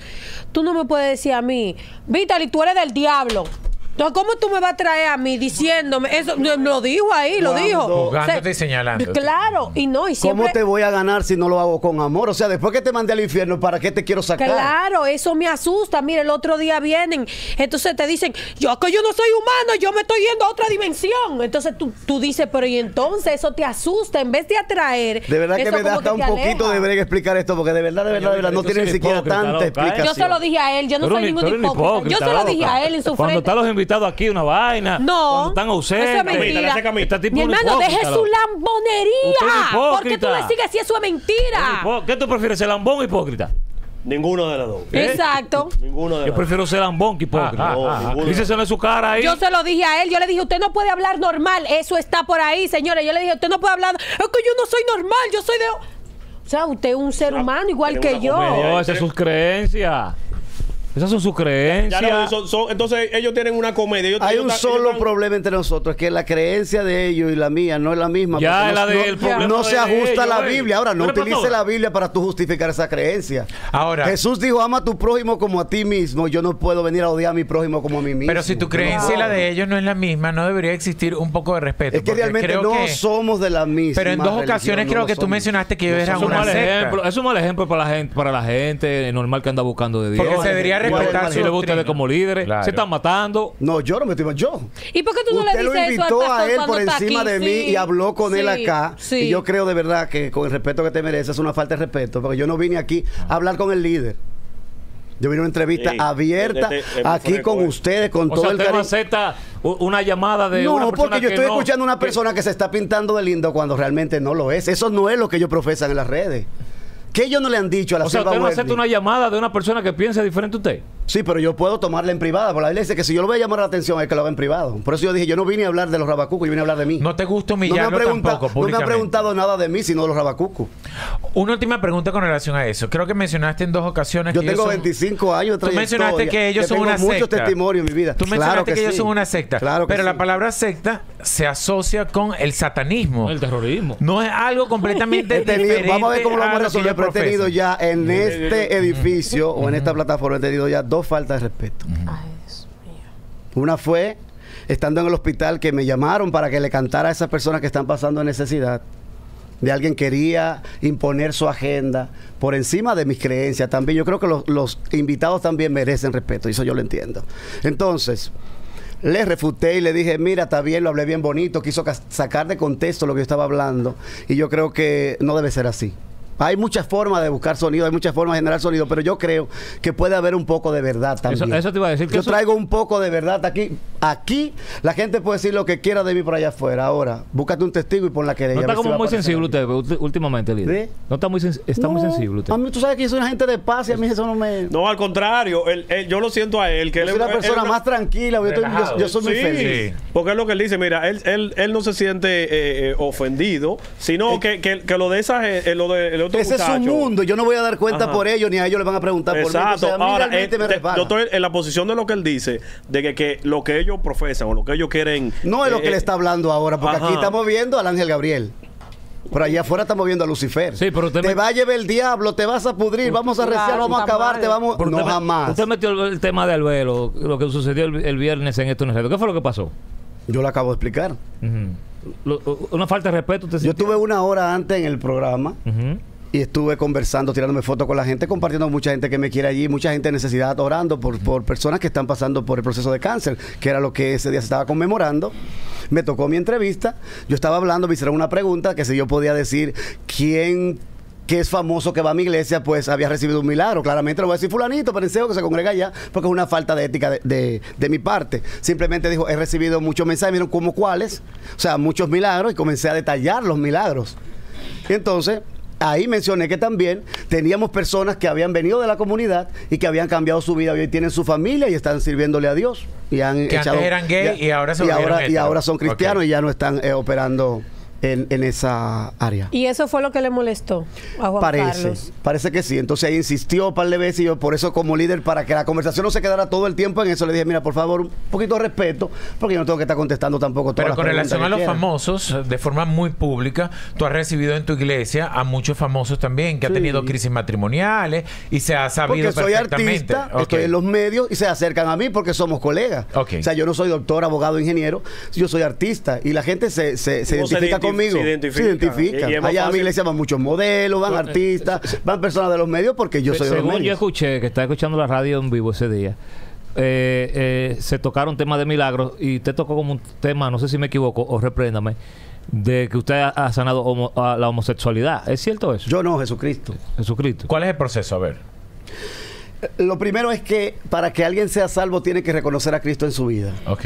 Tú no me puedes decir a mí, Vitaly, tú eres del diablo. Entonces, ¿cómo tú me vas a traer a mí diciéndome eso? Lo dijo ahí, lo Cuando- dijo. Juzgándote y señalándote. Claro, y no, y siempre... ¿Cómo te voy a ganar si no lo hago con amor? O sea, después que te mandé al infierno, ¿para qué te quiero sacar? Claro, eso me asusta. Mira, el otro día vienen, entonces te dicen, yo que yo no soy humano, yo me estoy yendo a otra dimensión. Entonces tú, tú dices, pero y entonces eso te asusta en vez de atraer. De verdad que me da hasta un poquito de brega explicar esto, porque de verdad, de verdad, de verdad, no tiene ni siquiera tanta loca, ¿eh? explicación. Yo se lo dije a él, yo no soy ningún hipócrita. Yo se lo dije a él en su Cuando frente. Invitados aquí, una vaina. No. Cuando están ausentes. Eso es mentira. Este tipo Mi es hermano, deje su lambonería. Es Porque tú le sigues si eso es mentira. ¿Qué tú prefieres, ser lambón o hipócrita? Ninguno de los dos. ¿Eh? Exacto. Ninguno de Yo prefiero ser lambón que hipócrita. No, ninguno. Díselo en su cara ahí. Yo se lo dije a él, yo le dije, usted no puede hablar normal, eso está por ahí, señores. Yo le dije, usted no puede hablar, es que yo no soy normal, yo soy de... O sea, usted es un ser humano igual que yo. No, esas son sus creencias. Esas son sus Ya creencias. no, son- son- entonces ellos tienen una comedia. ellos- Hay ellos un solo están- problema entre nosotros, que la creencia de ellos y la mía no es la misma. Ya, porque la no, del no- problema no de se ajusta a la eh. Biblia. Ahora, no ¿Tú eres utilice pastor? la Biblia para tú justificar esa creencia. Ahora- Jesús dijo, ama a tu prójimo como a ti mismo. Yo no puedo venir a odiar a mi prójimo como a mí mismo. Pero si tu creencia y la de ellos no es la misma, no debería existir un poco de respeto. Es que realmente creo no que- somos de la misma. Pero en dos religión, ocasiones no creo que tú mencionaste que Es somos un una mal secta. ejemplo, es un mal ejemplo para la gente, para la gente normal que anda buscando de Dios. Porque se debería Si le gusta ustedes doctrina. como líderes, Claro. se están matando. No, yo no me estoy yo. ¿Y por qué tú no Usted le lo dices eso al invitó pastor a él por encima aquí? de mí Sí, y habló con él acá. sí. Y yo creo de verdad que con el respeto que te mereces es una falta de respeto, porque yo no vine aquí a hablar con el líder. Yo vine a una entrevista Sí, abierta este- este- aquí este- con ustedes, con O todo sea, el cariño. acepta u- una llamada de una No, persona porque yo que estoy no- escuchando a una que- persona que se está pintando de lindo cuando realmente no lo es. Eso no es lo que ellos profesan en las redes. ¿Qué ellos no le han dicho a la O sea, usted no acepta una llamada de una persona que piensa diferente a usted. Sí, pero yo puedo tomarla en privada. Por la Biblia dice que si yo lo voy a llamar la atención es que lo haga en privado. Por eso yo dije, yo no vine a hablar de los rabacucos, yo vine a hablar de mí. No te gusta No me, humillarlo pregunta- tampoco no me han públicamente. preguntado nada de mí, sino de los rabacucos. Una última pregunta con relación a eso. Creo que mencionaste en dos ocasiones Yo que ellos tengo son- 25 años de Tú mencionaste que ellos son tengo una muchos secta. testimonios en mi vida. Tú Claro mencionaste que, ellos son una secta. Claro que pero la palabra secta se asocia con el satanismo. El terrorismo. No es algo completamente (laughs) diferente. vamos a ver cómo lo vamos a que resolver, he tenido ya en este edificio o en esta plataforma, he tenido ya dos faltas de respeto. Ay, Dios mío. Una fue estando en el hospital que me llamaron para que le cantara a esas personas que están pasando necesidad. De alguien quería imponer su agenda por encima de mis creencias. También yo creo que los, los invitados también merecen respeto, y eso yo lo entiendo. Entonces, le refuté y le dije, mira, está bien, lo hablé bien bonito, quiso sacar de contexto lo que yo estaba hablando, y yo creo que no debe ser así. Hay muchas formas de buscar sonido, hay muchas formas de generar sonido, pero yo creo que puede haber un poco de verdad también. Eso- eso te iba a decir, que Yo eso- traigo un poco de verdad aquí. Aquí la gente puede decir lo que quiera de mí por allá afuera. Ahora, búscate un testigo y pon la querella. No a está si como muy sensible usted últimamente, líder. ¿Sí? No está muy, está muy sensible usted. A mí, tú sabes que yo soy una gente de paz y a mí eso no me... No, al contrario, él- él- yo lo siento a él. Que yo él soy es- una persona una- más tranquila. Yo, estoy- yo- yo soy muy Sí, feliz. porque es lo que él dice, mira, él, él, él no se siente eh, eh, ofendido, sino que, que, que lo de esa eh, lo de otro Ese es su mundo. Yo no voy a dar cuenta Ajá. por ellos, ni a ellos le van a preguntar por mí. Exacto. Entonces, a mí Ahora, realmente eh, me te- resbala. yo estoy en la posición de lo que él dice, de que, que lo que ellos profesan o lo que ellos quieren. No es lo eh, que le está hablando ahora, porque ajá. aquí estamos viendo al ángel Gabriel. Por allá afuera estamos viendo a Lucifer. Sí, pero usted te me- va a llevar el diablo, te vas a pudrir, vamos a reciar, Claro, vamos a acabar, te vamos. Pero No usted jamás. Usted metió el, el tema de Albelo, lo que sucedió el, el viernes en esto en el. ¿Qué fue lo que pasó? Yo lo acabo de explicar. Lo- una falta de respeto. ¿usted Yo sintió? estuve una hora antes en el programa. Y estuve conversando, tirándome fotos con la gente, compartiendo mucha gente que me quiere allí, mucha gente en necesidad, orando por, por personas que están pasando por el proceso de cáncer, que era lo que ese día se estaba conmemorando. Me tocó mi entrevista, yo estaba hablando, me hicieron una pregunta que si yo podía decir quién que es famoso que va a mi iglesia, pues había recibido un milagro. Claramente lo voy a decir fulanito, perenceo que se congrega allá, porque es una falta de ética de, de- de mi parte. Simplemente dijo, he recibido muchos mensajes, miren como cuáles, o sea, muchos milagros, y comencé a detallar los milagros. Y entonces, ahí mencioné que también teníamos personas que habían venido de la comunidad y que habían cambiado su vida. Y hoy tienen su familia y están sirviéndole a Dios. Y han Que antes eran gay y ahora se y ahora, y ahora son cristianos y ya no están eh, operando en, en esa área. Y eso fue lo que le molestó a Juan Parece, Carlos. parece que sí. Entonces ahí insistió un par de veces y yo por eso como líder, para que la conversación no se quedara todo el tiempo en eso, le dije, mira, por favor, un poquito de respeto, porque yo no tengo que estar contestando tampoco todas Pero las con preguntas relación a los quieran. famosos, de forma muy pública, tú has recibido en tu iglesia a muchos famosos también que han Sí. tenido crisis matrimoniales y se ha sabido Porque soy perfectamente. artista, Ok. estoy en los medios y se acercan a mí porque somos colegas. O sea, yo no soy doctor, abogado, ingeniero, yo soy artista y la gente se, se, se identifica identif- conmigo. se identifica. identifica. Y- y es más Allá a mi iglesia van muchos modelos, van Bueno, artistas, van personas de los medios porque yo soy de los Según yo escuché, que estaba escuchando la radio en vivo ese día, eh, eh, se tocaron temas de milagros y te tocó como un tema, no sé si me equivoco o repréndame, de que usted ha, ha sanado homo- a la homosexualidad. ¿Es cierto eso? Yo no, Jesucristo. Jesucristo. ¿Cuál es el proceso? A ver. Lo primero es que para que alguien sea salvo tiene que reconocer a Cristo en su vida. Ok.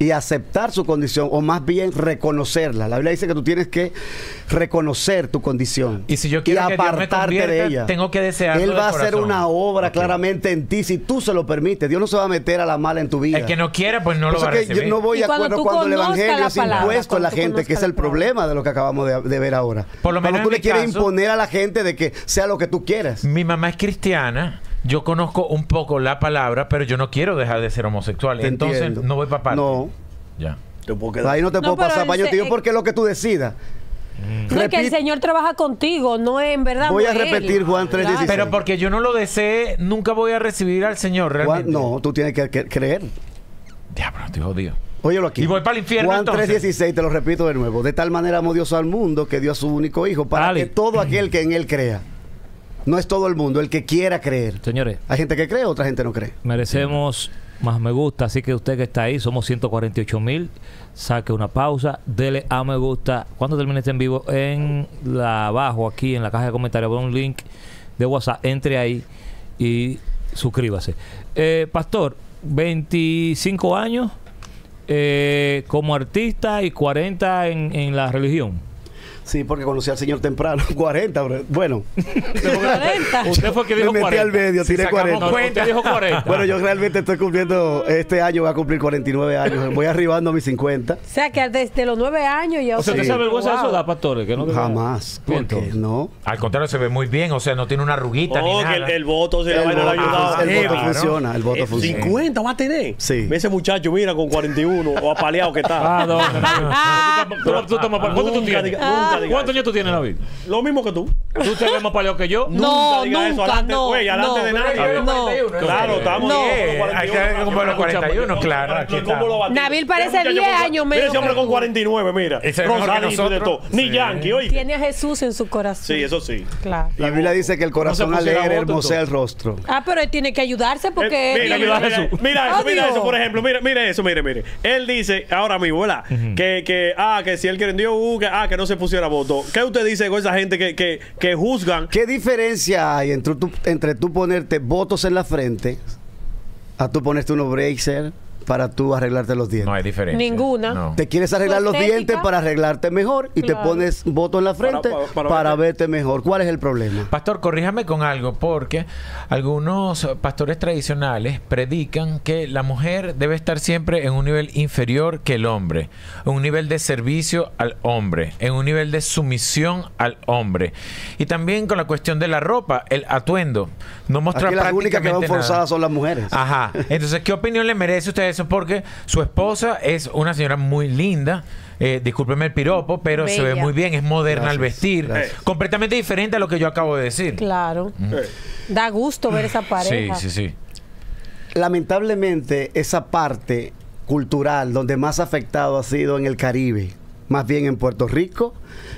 Y aceptar su condición, o más bien reconocerla. La Biblia dice que tú tienes que reconocer tu condición Y si yo quiero que Dios me convierta, tengo que desearlo Él de va a hacer una obra claramente en ti si tú se lo permites. Dios no se va a meter a la mala en tu vida. El que no quiera, pues no Por lo eso va a recibir. yo no voy Y de cuando acuerdo cuando el evangelio es palabra, impuesto a la gente, que es el problema de lo que acabamos de, de ver ahora. Por lo menos cuando tú le quieres caso- imponer a la gente de que sea lo que tú quieras. Mi mamá es cristiana. Yo conozco un poco la palabra, pero yo no quiero dejar de ser homosexual. Te Entonces entiendo. no voy para parte. No. Ya. Te puedo quedar- Ahí no te No, puedo pasar se- tío porque es lo que tú decidas. No es que el Señor trabaja contigo, no es en verdad. Voy no a es él. repetir Juan 3:16. Pero porque yo no lo desee, nunca voy a recibir al Señor Juan, realmente. no, tú tienes que, que creer. Diablo, estoy jodido. Óyelo aquí. Y voy para el infierno, Juan entonces. 3:16, te lo repito de nuevo. De tal manera amó Dios al mundo que dio a su único hijo para que todo aquel que en él crea. No es todo el mundo, el que quiera creer. Señores, Hay gente que cree, otra gente no cree. merecemos más me gusta, así que usted que está ahí, somos 148 mil, saque una pausa, dele a me gusta. Cuando termine este en vivo, en la abajo, aquí en la caja de comentarios, un link de WhatsApp, entre ahí y suscríbase. Eh, Pastor, 25 años eh, como artista y 40 en, en la religión. Sí, porque conocí al señor temprano. (laughs) 40, bro. bueno. 40. (laughs) Usted fue el que Me dijo metí 40. al medio, Si tiré sacamos 40. No, cuenta. usted dijo 40. Bueno, yo realmente estoy cumpliendo, este año voy a cumplir 49 años. Voy arribando a mis 50. O sea que desde los nueve años ya O sea, ¿usted Sí. sabe vergüenza de eso da, pastores? Que no Jamás. ¿Por qué? No. Al contrario, se ve muy bien, o sea, no tiene una arruguita ni Oh, que el, el voto se El le ha voto, ayudado. el voto funciona, el voto Eh, funciona. 50 va a tener. Sí. Ese muchacho, mira, con 41 o apaleado que está. Ah, no, no, no. (laughs) Tú- tú- tú ¿Cuántos años tú tienes, David? Lo mismo que tú. ¿Tú te ves más paleado que yo? (laughs) No, nunca diga eso. Adelante, no, güey, adelante no. de nadie. No. Claro, estamos No. Hay que como los 41, claro. Nabil parece Ese muchacho 10 con- años Mira menos ese hombre con tú. 49, mira. Ese Rosadito de nosotros. todo. Ni. Yankee, oye. Tiene a Jesús en su corazón. Sí, eso sí. Claro. La Biblia dice que el corazón alegre hermosea el rostro. Ah, pero él tiene que ayudarse porque Eh, él mira, mira, eso, mira eso, por ejemplo, mira, mira eso, mire, mire. Él dice ahora mismo, ¿verdad? que, que, ah, que si él quiere uh, que, ah, que no se pusiera voto. ¿Qué usted dice con esa gente que, que, que juzgan? ¿Qué diferencia hay entre tú, entre tú ponerte votos en la frente a tú ponerte unos bracer para tú arreglarte los dientes? No hay diferencia. Ninguna. No. Te quieres arreglar los dientes para arreglarte mejor y Claro. te pones voto en la frente Para- para, para- para verte mejor. ¿Cuál es el problema? Pastor, corríjame con algo, porque algunos pastores tradicionales predican que la mujer debe estar siempre en un nivel inferior que el hombre, en un nivel de servicio al hombre, en un nivel de sumisión al hombre. Y también con la cuestión de la ropa, el atuendo. No mostrar Aquí las únicas que van nada. forzadas son las mujeres. Ajá. Entonces, ¿qué opinión le merece usted eso? Porque su esposa es una señora muy linda. Eh, discúlpeme el piropo, pero se ve muy bien, es moderna al Gracias, vestir. gracias. Completamente diferente a lo que yo acabo de decir. Claro. Eh, Da gusto ver esa Sí, pareja. sí, sí. Lamentablemente, esa parte cultural donde más afectado ha sido en el Caribe, más bien en Puerto Rico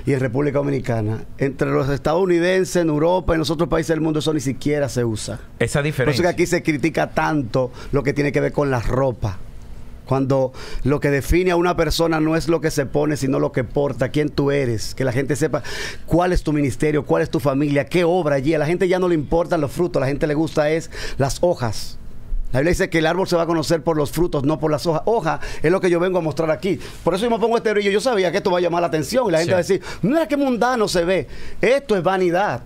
y en República Dominicana. Entre los estadounidenses, en Europa, en los otros países del mundo, eso ni siquiera se usa. Esa Por eso diferencia. que aquí se critica tanto lo que tiene que ver con la ropa. Cuando lo que define a una persona no es lo que se pone, sino lo que porta, quién tú eres, que la gente sepa cuál es tu ministerio, cuál es tu familia, qué obra allí. A la gente ya no le importan los frutos, a la gente le gusta es las hojas. La Biblia dice que el árbol se va a conocer por los frutos, no por las hojas. Hoja es lo que yo vengo a mostrar aquí. Por eso yo me pongo este brillo. Yo sabía que esto va a llamar la atención y la gente Sí. va a decir, mira qué mundano se ve. Esto es vanidad.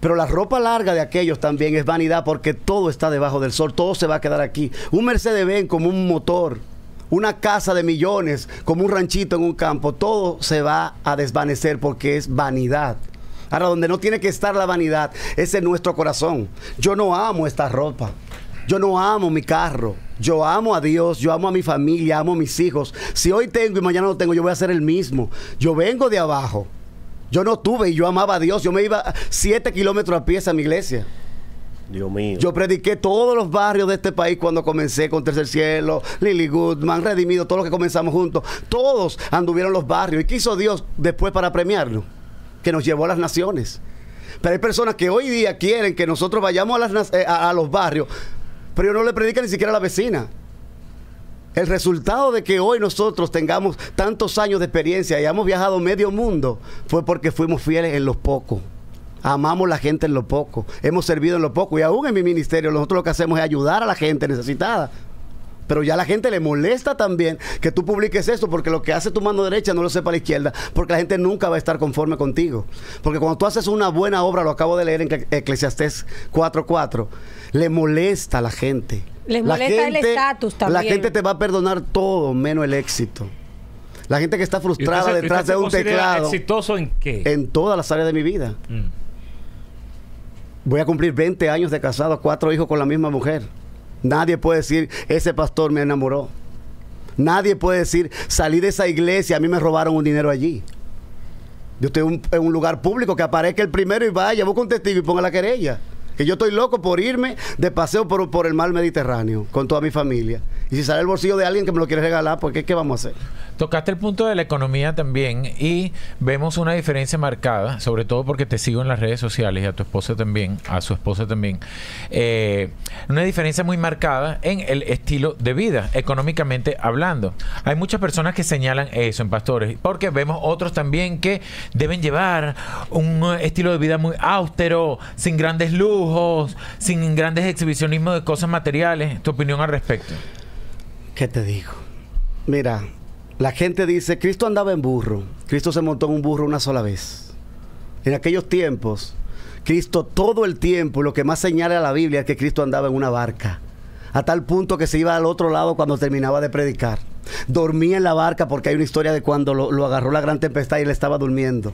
Pero la ropa larga de aquellos también es vanidad porque todo está debajo del sol, todo se va a quedar aquí. Un Mercedes-Benz como un motor, una casa de millones como un ranchito en un campo, todo se va a desvanecer porque es vanidad. Ahora, donde no tiene que estar la vanidad es en nuestro corazón. Yo no amo esta ropa. Yo no amo mi carro. Yo amo a Dios, yo amo a mi familia, amo a mis hijos. Si hoy tengo y mañana no tengo, yo voy a ser el mismo. Yo vengo de abajo. Yo no tuve y yo amaba a Dios. Yo me iba siete kilómetros a pie a mi iglesia. Dios mío. Yo prediqué todos los barrios de este país cuando comencé con Tercer Cielo, Lily Goodman, Redimido, todos los que comenzamos juntos. Todos anduvieron los barrios. ¿Y qué hizo Dios después para premiarnos? Que nos llevó a las naciones. Pero hay personas que hoy día quieren que nosotros vayamos a, las eh, a- a los barrios, pero yo no le predica ni siquiera a la vecina. El resultado de que hoy nosotros tengamos tantos años de experiencia y hayamos viajado medio mundo fue porque fuimos fieles en lo poco. Amamos la gente en lo poco. Hemos servido en lo poco. Y aún en mi ministerio, nosotros lo que hacemos es ayudar a la gente necesitada. Pero ya a la gente le molesta también que tú publiques esto porque lo que hace tu mano derecha no lo sepa la izquierda, porque la gente nunca va a estar conforme contigo. Porque cuando tú haces una buena obra, lo acabo de leer en Eclesiastés Eclesiastés 4:4, le molesta a la gente. Les La molesta el estatus La también. gente te va a perdonar todo menos el éxito. La gente que está ¿Y usted frustrada detrás usted de un teclado ¿Exitoso en qué? en todas las áreas de mi vida. Mm. Voy a cumplir 20 años de casado, cuatro hijos con la misma mujer. Nadie puede decir, ese pastor me enamoró. Nadie puede decir, salí de esa iglesia, a mí me robaron un dinero allí. Yo estoy en un lugar público, que aparezca el primero y vaya, busca un testigo y ponga la querella. Que yo estoy loco por irme de paseo por, por el mar Mediterráneo con toda mi familia. Y si sale el bolsillo de alguien que me lo quiere regalar, pues ¿qué, qué vamos a hacer? Tocaste el punto de la economía también y vemos una diferencia marcada, sobre todo porque te sigo en las redes sociales y a tu esposa también, a su esposa también, eh, una diferencia muy marcada en el estilo de vida, económicamente hablando. Hay muchas personas que señalan eso en pastores, porque vemos otros también que deben llevar un estilo de vida muy austero, sin grandes lujos, sin grandes exhibicionismos de cosas materiales. ¿Tu opinión al respecto? ¿Qué te digo? Mira, La gente dice, Cristo andaba en burro. Cristo se montó en un burro una sola vez. En aquellos tiempos, Cristo todo el tiempo, lo que más señala la Biblia es que Cristo andaba en una barca. A tal punto que se iba al otro lado cuando terminaba de predicar. Dormía en la barca porque hay una historia de cuando lo, lo agarró la gran tempestad y él estaba durmiendo.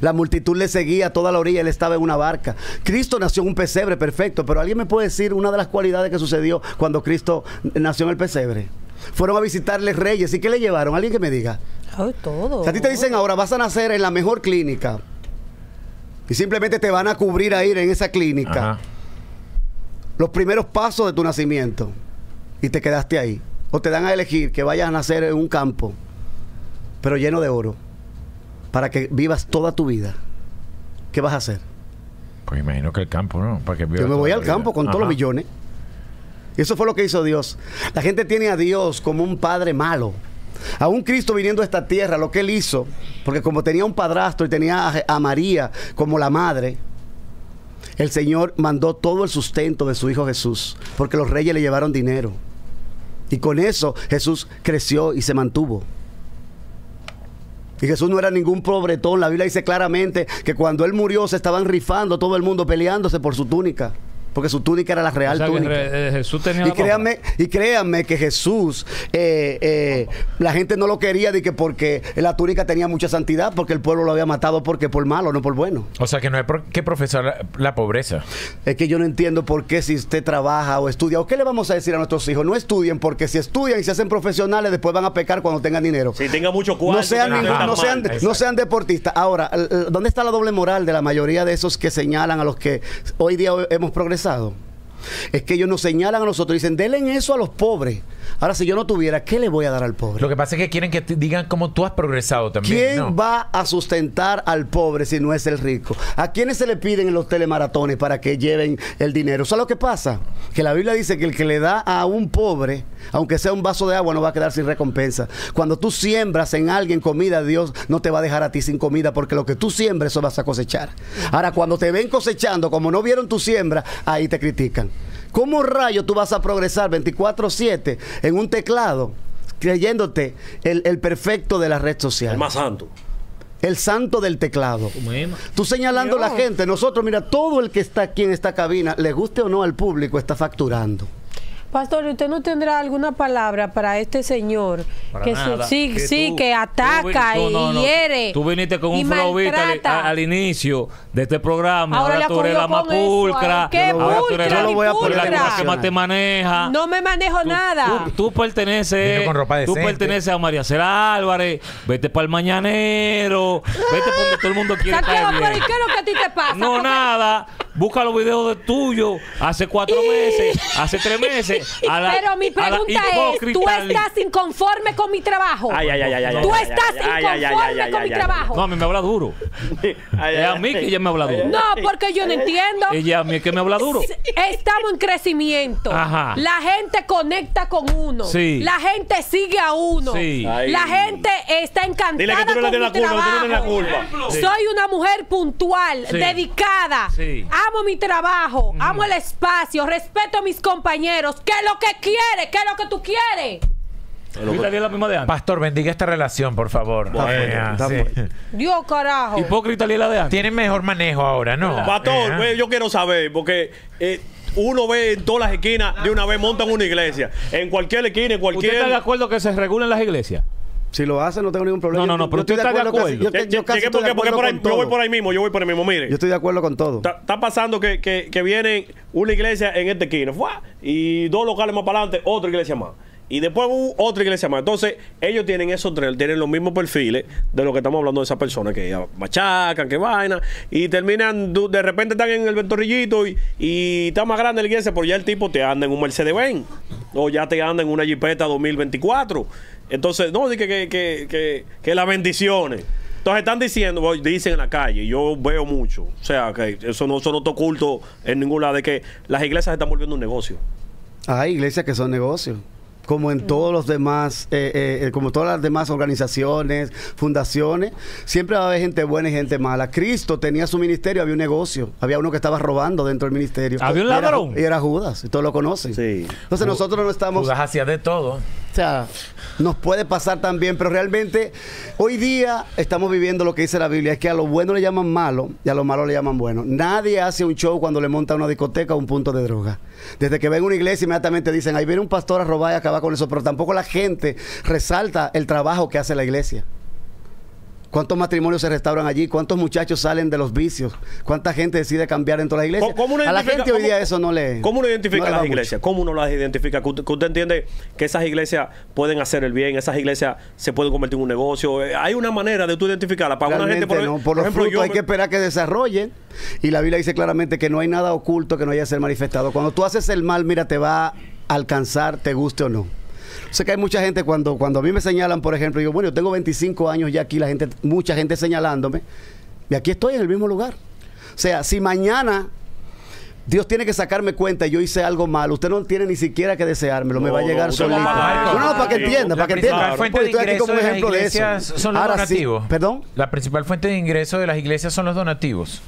La multitud le seguía a toda la orilla, él estaba en una barca. Cristo nació en un pesebre perfecto, pero alguien me puede decir una de las cualidades que sucedió cuando Cristo nació en el pesebre. Fueron a visitarle reyes. ¿Y qué le llevaron? Alguien que me diga. Ay, todo. Si a ti te dicen ahora vas a nacer en la mejor clínica y simplemente te van a cubrir a ir en esa clínica Ajá. los primeros pasos de tu nacimiento y te quedaste ahí. O te dan a elegir que vayas a nacer en un campo, pero lleno de oro, para que vivas toda tu vida. ¿Qué vas a hacer? Pues imagino que el campo, ¿no? Para que Yo me voy al vida. campo con todos los millones. Y eso fue lo que hizo Dios. La gente tiene a Dios como un padre malo. A un Cristo viniendo a esta tierra, lo que él hizo, porque como tenía un padrastro y tenía a María como la madre, el Señor mandó todo el sustento de su Hijo Jesús, porque los reyes le llevaron dinero. Y con eso Jesús creció y se mantuvo. Y Jesús no era ningún pobretón. La Biblia dice claramente que cuando él murió se estaban rifando todo el mundo peleándose por su túnica. Porque su túnica era la real O sea, que túnica. re- eh, Jesús tenía Y la créanme, y créanme que Jesús, eh, eh, la gente no lo quería de que porque la túnica tenía mucha santidad, porque el pueblo lo había matado porque por malo, no por bueno. O sea que no hay por qué profesar la, la pobreza. Es que yo no entiendo por qué si usted trabaja o estudia, o qué le vamos a decir a nuestros hijos, no estudien, porque si estudian y se hacen profesionales, después van a pecar cuando tengan dinero. Si tenga mucho cuarto, no sean, ningún- no, sean, no sean deportistas. Ahora, ¿dónde está la doble moral de la mayoría de esos que señalan a los que hoy día hemos progresado? pesado. Es que ellos nos señalan a nosotros y dicen, denle eso a los pobres. Ahora, si yo no tuviera, ¿qué le voy a dar al pobre? Lo que pasa es que quieren que te digan cómo tú has progresado también. ¿Quién ¿no? va a sustentar al pobre si no es el rico? ¿A quiénes se le piden en los telemaratones para que lleven el dinero? ¿Sabes lo que pasa? Que la Biblia dice que el que le da a un pobre, aunque sea un vaso de agua, no va a quedar sin recompensa. Cuando tú siembras en alguien comida, Dios no te va a dejar a ti sin comida, porque lo que tú siembres, eso vas a cosechar. Ahora, cuando te ven cosechando, como no vieron tu siembra, ahí te critican. ¿Cómo rayo tú vas a progresar 24-7 en un teclado? creyéndote el, el perfecto de la red social. El más santo. El santo del teclado. Tú señalando a la gente, nosotros, mira, todo el que está aquí en esta cabina, le guste o no al público, está facturando. Pastor, ¿usted no tendrá alguna palabra para este señor Para que nada. sí, Que sí, tú- que ataca tú vin- tú- no, y no, hiere? Tú viniste con y un flow vital maltrata? al, al inicio de este programa. Ahora tú eres la más eso, pulcra. qué ahora tú eres pulcra, la, tú eres la pulcra. que- que más te maneja. No me manejo Tú- nada. Tú, tú perteneces. Vino con ropa tú perteneces a María Cera Álvarez. Vete para el mañanero. Vete por donde todo el mundo quiere Santiago, caer pero ¿y bien. qué es lo que a ti te pasa? No, nada. Busca los videos de tuyo hace cuatro meses, hace tres meses. a la- Pero mi a la pregunta es, ¿tú estás inconforme con mi trabajo? Ay, ay, ay, ay, ay, ¿Tú ay, estás ay, ay, ay, inconforme ay, ay, con ay, mi ay, trabajo? No, a mí me habla duro. Ay, (laughs) ay, Es a mí que ella me habla duro. No, porque yo no entiendo. Ella a mí es que me habla duro. Estamos en crecimiento. Ajá. La gente conecta con uno. Sí. La gente sigue a uno. Sí. Ay. La gente está encantada Dile que tú no le con mi la culpa, que tú no trabajo. tienes la culpa. Soy una mujer puntual, Sí. dedicada. Sí. Amo mi trabajo, amo el espacio, respeto a mis compañeros. ¿Qué es lo que quiere? ¿Qué es lo que tú quieres? Ahorita es la misma de antes. Pastor, bendiga esta relación, por favor. sí. Dios carajo. Hipócrita y la de antes. Tienen mejor manejo ahora, ¿no? Pastor, Eh, pues, yo quiero saber, porque eh, uno ve en todas las esquinas, de una vez montan una iglesia. En cualquier esquina, en ¿Usted está de cualquier. acuerdo que se regulen las iglesias? Si lo hacen, no tengo ningún problema. No, no, no, Yo- pero yo estoy usted está de casi- acuerdo. yo- yo- yo casi estoy de porque acuerdo por ahí- con yo voy por ahí mismo, yo voy por ahí mismo. Mire, Yo estoy de acuerdo con todo. está, está pasando que, que, que viene una iglesia en esta esquina, ¡fua! y dos locales más para adelante, otra iglesia más. Y después uh, otra iglesia más. Entonces, ellos tienen esos tres, tienen los mismos perfiles de lo que estamos hablando de esas personas que machacan, que vaina, y terminan, de repente están en el ventorrillito y, y está más grande la iglesia, pero ya el tipo te anda en un Mercedes-Benz, o ya te anda en una Jeepeta 2024. Entonces, no, di que, que, que, que, las bendiciones. Entonces están diciendo, dicen en la calle, yo veo mucho, o sea, que eso no, eso no está oculto en ningún lado, de que las iglesias se están volviendo un negocio. Hay iglesias que son negocios. Como en todos los demás, eh, eh, como todas las demás organizaciones, fundaciones, siempre va a haber gente buena y gente mala. Cristo tenía su ministerio, había un negocio, había uno que estaba robando dentro del ministerio. ¿Había un Y era- ladrón? Y era, Judas, y todos lo conocen. Sí. Entonces nosotros no estamos, Judas hacía de todo. O sea, nos puede pasar también, pero realmente hoy día estamos viviendo lo que dice la Biblia, es que a lo bueno le llaman malo y a lo malo le llaman bueno. Nadie hace un show cuando le monta una discoteca o un punto de droga. Desde que ven una iglesia inmediatamente dicen, ahí viene un pastor a robar y acabar con eso, pero tampoco la gente resalta el trabajo que hace la iglesia. ¿Cuántos matrimonios se restauran allí? ¿Cuántos muchachos salen de los vicios? ¿Cuánta gente decide cambiar dentro de la iglesia? ¿Cómo a la gente hoy día eso no le. ¿Cómo uno identifica no las mucho. iglesias? ¿Cómo uno las identifica? Que usted, entiende que esas iglesias pueden hacer el bien, esas iglesias se pueden convertir en un negocio. Eh, Hay una manera de tú identificarla. Para una gente, por, no. Por los ejemplo, frutos yo hay que esperar que desarrollen. Y la Biblia dice claramente que no hay nada oculto que no haya ser manifestado. Cuando tú haces el mal, mira, te va a alcanzar, te guste o no. Sé que hay mucha gente cuando, cuando a mí me señalan, por ejemplo, digo, bueno, yo tengo 25 años ya aquí, la gente, mucha gente señalándome, y aquí estoy en el mismo lugar. O sea, si mañana Dios tiene que sacarme cuenta y yo hice algo malo, usted no tiene ni siquiera que deseármelo, me va a llegar no, solito. No, no, para que entienda, para que principal entienda. fuente de estoy aquí como de las ejemplo de eso. iglesias son los Ahora sí, donativos. ¿Perdón? La principal fuente de ingreso de las iglesias son los donativos.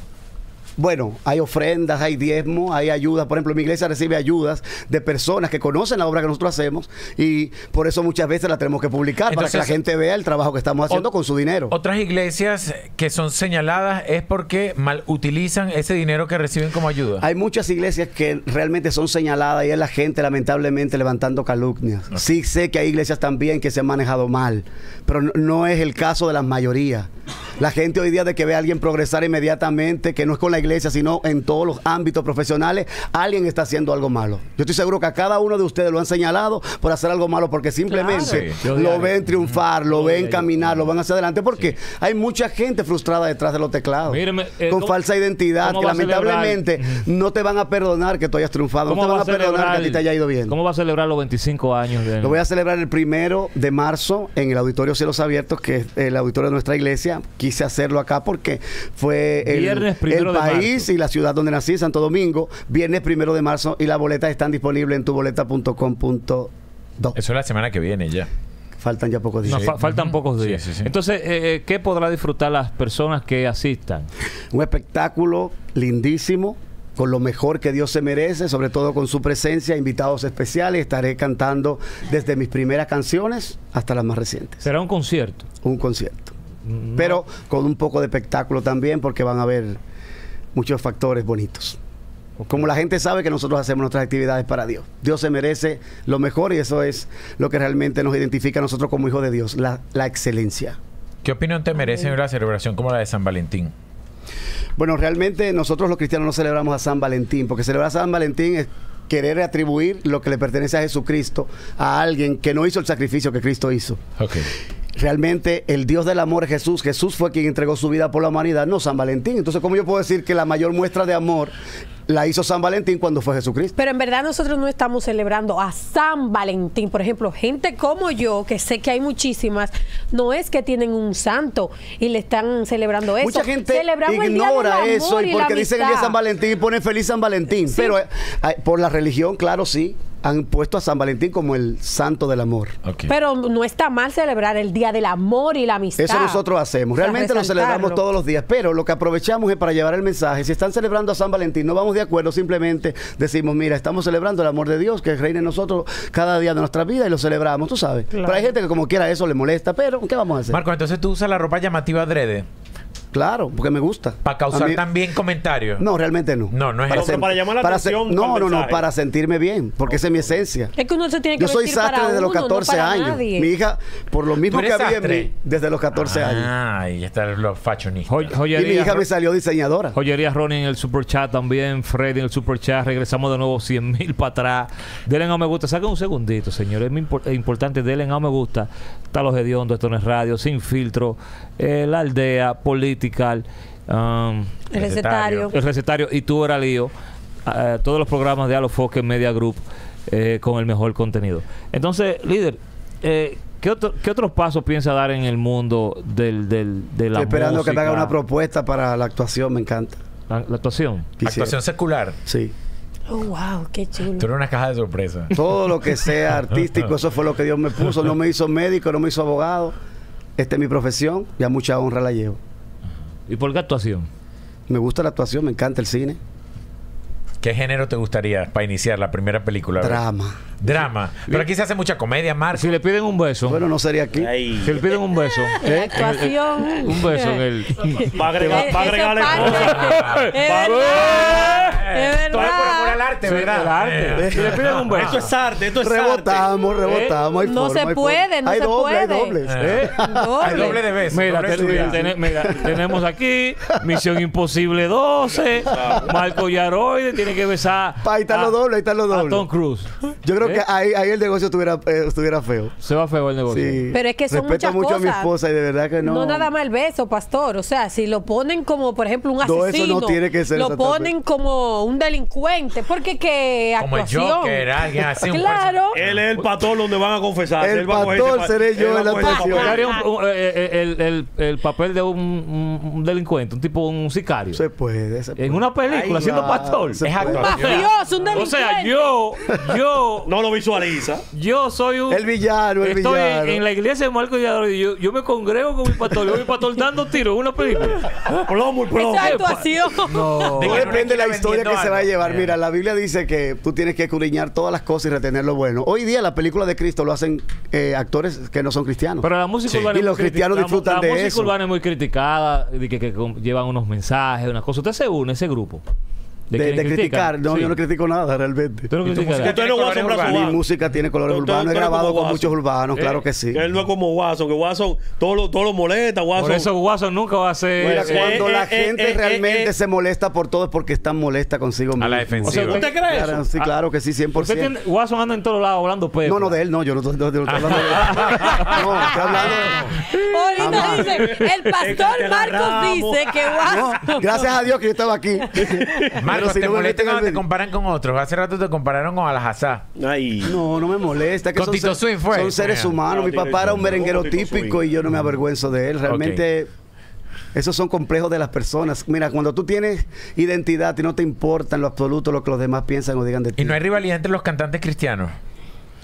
Bueno, hay ofrendas, hay diezmos, hay ayudas. Por ejemplo, mi iglesia recibe ayudas de personas que conocen la obra que nosotros hacemos y por eso muchas veces la tenemos que publicar para que la gente vea el trabajo que estamos haciendo con su dinero. Otras iglesias que son señaladas es porque mal utilizan ese dinero que reciben como ayuda. Hay muchas iglesias que realmente son señaladas y es la gente lamentablemente levantando calumnias. Sí sé que hay iglesias también que se han manejado mal, pero no, no es el caso de la mayoría. La gente hoy día de que ve a alguien progresar inmediatamente, que no es con la iglesia, sino en todos los ámbitos profesionales, alguien está haciendo algo malo. Yo estoy seguro que a cada uno de ustedes lo han señalado por hacer algo malo porque simplemente Claro. Lo ven triunfar, lo ven caminar, lo ven hacia adelante porque hay mucha gente frustrada detrás de los teclados. Míreme, eh, con ¿cómo- falsa identidad que lamentablemente no te van a perdonar que tú hayas triunfado, no te van a, perdonar que a ti te haya ido bien. ¿Cómo va a celebrar los 25 años? De, Lo voy a celebrar el primero de marzo en el Auditorio Cielos Abiertos, que es el auditorio de nuestra iglesia. Quise hacerlo acá porque fue el, Viernes primero el de país y la ciudad donde nací, Santo Domingo. Viernes primero de marzo y las boletas están disponibles en tuboleta.com.do. Eso es la semana que viene ya. Faltan ya pocos días. No, fa- faltan pocos días. sí, sí. Entonces, eh, eh, ¿qué podrá disfrutar las personas que asistan? Un espectáculo lindísimo, con lo mejor que Dios se merece, sobre todo con su presencia, invitados especiales. Estaré cantando desde mis primeras canciones hasta las más recientes. Será un concierto. Un concierto. Mm, Pero con un poco de espectáculo también, porque van a haber muchos factores bonitos. Como la gente sabe que nosotros hacemos nuestras actividades para Dios. Dios se merece lo mejor y eso es lo que realmente nos identifica a nosotros como hijos de Dios, la, la excelencia. ¿Qué opinión te merece una celebración como la de San Valentín? Bueno, realmente nosotros los cristianos no celebramos a San Valentín, porque celebrar a San Valentín es querer atribuir lo que le pertenece a Jesucristo a alguien que no hizo el sacrificio que Cristo hizo. Ok. Realmente el Dios del amor es Jesús. Jesús fue quien entregó su vida por la humanidad, no San Valentín. Entonces, ¿cómo yo puedo decir que la mayor muestra de amor la hizo San Valentín cuando fue Jesucristo? Pero en verdad nosotros no estamos celebrando a San Valentín. Por ejemplo, gente como yo, que sé que hay muchísimas, no es que tienen un santo y le están celebrando eso. Mucha gente Celebramos el Día del ignora amor eso y porque dicen el día de San. Valentín y ponen feliz San Valentín. Pero eh, por la religión, claro, sí, han puesto a San Valentín como el santo del amor. Pero no está mal celebrar el Día del amor y la amistad. Eso nosotros hacemos. O sea, Realmente lo celebramos todos los días, pero lo que aprovechamos es para llevar el mensaje. Si están celebrando a San Valentín, no vamos de acuerdo, simplemente decimos, mira, estamos celebrando el amor de Dios que reina en nosotros cada día de nuestra vida y lo celebramos, tú sabes. Pero hay gente que como quiera eso le molesta, pero ¿qué vamos a hacer? Marco, entonces tú usas la ropa llamativa adrede Claro, porque me gusta. para causar mí- también comentarios. No, realmente no. No, no es Para- eso. para llamar la para atención no, no, no, para sentirme bien, porque esa es mi esencia. Es que uno se tiene que Yo soy sastre desde los uno, no 14 para años. nadie. Mi hija, por lo mismo ¿Tú que había en mí, desde los 14 años. Ah, ahí están los fashionistas. Jo- Y mi joyería, hija me salió diseñadora. joyería Ronnie en el super chat también. Freddy en el super chat. Regresamos de nuevo 100 mil para atrás. Denle a me gusta. Saquen un segundito, señores. Es muy impor- es importante. Denle a me gusta. Está los hediondos, esto no es radio. Sin filtro. eh, la aldea. Um, El recetario. el recetario y tú era lío. eh, todos los programas de Alofoque Media Group eh, con el mejor contenido. Entonces, líder, eh, ¿qué, otro- ¿qué otros pasos piensa dar en el mundo del, del, de la Estoy esperando que me haga una propuesta para la actuación, me encanta. la, la actuación? Quisiera. Actuación secular. Sí. Oh, wow, qué chulo. Tú eres una caja de sorpresa. Todo lo que sea (laughs) artístico, eso fue lo que Dios me puso. No me hizo médico, no me hizo abogado. Esta es mi profesión y a mucha honra la llevo. ¿Y por qué actuación? Me gusta la actuación, me encanta el cine. ¿Qué género te gustaría para iniciar la primera película? Drama. Drama. Pero aquí se hace mucha comedia, Marco. Si le piden un beso, Bueno, no sería aquí. Si le piden un beso, (laughs) La actuación. un beso en el. Va a agregar, va a cosas. Es verdad. Es Todo es por amor al verdad. arte, Sí, ¿verdad? el arte. Eh. Si le piden un beso. Esto es arte, esto es arte. Rebotamos, rebotamos. hay No forma, se hay puede, no hay se doble, Hay puede. dobles. ¿Eh? Hay doble de besos. Mira, doble de ten- ten- mira, tenemos aquí Misión Imposible 12. Marco Yaroide tiene que besar. Ahí están los dobles, ahí están los a dobles. Tom Cruise. Yo creo ¿Eh? que ahí, ahí el negocio estuviera, eh, estuviera feo. Se va feo el negocio. Sí. Pero es que son Respeto muchas mucho a mi cosas. esposa y de verdad que no. No nada más el beso, pastor. O sea, si lo ponen como, por ejemplo, un No, eso asesino, no tiene que ser lo ponen como un delincuente, porque que Como el actuación. Joker, alguien así. un Claro. Él es el pastor donde van a confesar. El Él va a coger pastor seré yo en la actuación. eh, el, el- el papel de un, delincuente, un tipo, un sicario. Se puede. se puede. En una película, Ahí siendo va, pastor. se Es puede. actuación. Mafioso, un O sea, yo, yo, No lo visualiza. yo soy un. El villano, el Estoy villano. en, en la iglesia de Marco y yo, yo me congrego con mi pastor. Yo mi pastor dando tiros en una película. Plomo y plomo. Esa actuación. No. De depende de la historia que se va a llevar. Yeah. Mira, la Biblia dice que tú tienes que escudriñar todas las cosas y retener lo bueno. Hoy día la película de Cristo lo hacen eh, actores que no son cristianos. Pero la música Sí. urbana Y los cristianos criti- la- disfrutan la, de música eso. urbana es muy criticada, de que, que llevan unos mensajes, unas cosas. Usted se une a ese grupo. De, criticar. No, Sí. yo no critico nada realmente. Usted no ¿Y tu critica música nada. No Guaso Mi música tiene colores Tú- tú- urbanos. tú He grabado con Guaso. muchos urbanos, Eh, claro que sí. Él no es como Watson, que Watson todo lo, todo lo molesta. Watson. Por eso Watson nunca va a ser. Mira, Eh, cuando eh, la eh, gente eh, realmente eh, se molesta por todo es porque están molesta consigo mismo. A la O sea, defensiva. usted- ¿Usted cree Claro, eso? sí, claro que sí, 100%. Usted tiene, Watson anda en todos lados hablando pepo. No, no, de él no, yo no, estoy- hablando de él. No, estoy hablando de... Ahorita (laughs) dice, el pastor Marcos dice que guau. gracias a Dios que yo estaba aquí. (laughs) Marcos, si ¿te no molesta cuando te comparan con otros? Hace rato te compararon con Alhazá. Ay. No, no me molesta. Que Con son, Tito ser- Swing fue. son seres humanos. no, Mi papá era un merenguero típico y yo no me avergüenzo de él. Realmente, esos son complejos de las personas. Mira, cuando tú tienes identidad y no te importa en lo absoluto lo que los demás piensan o digan de ti, Y no hay rivalidad entre los cantantes cristianos.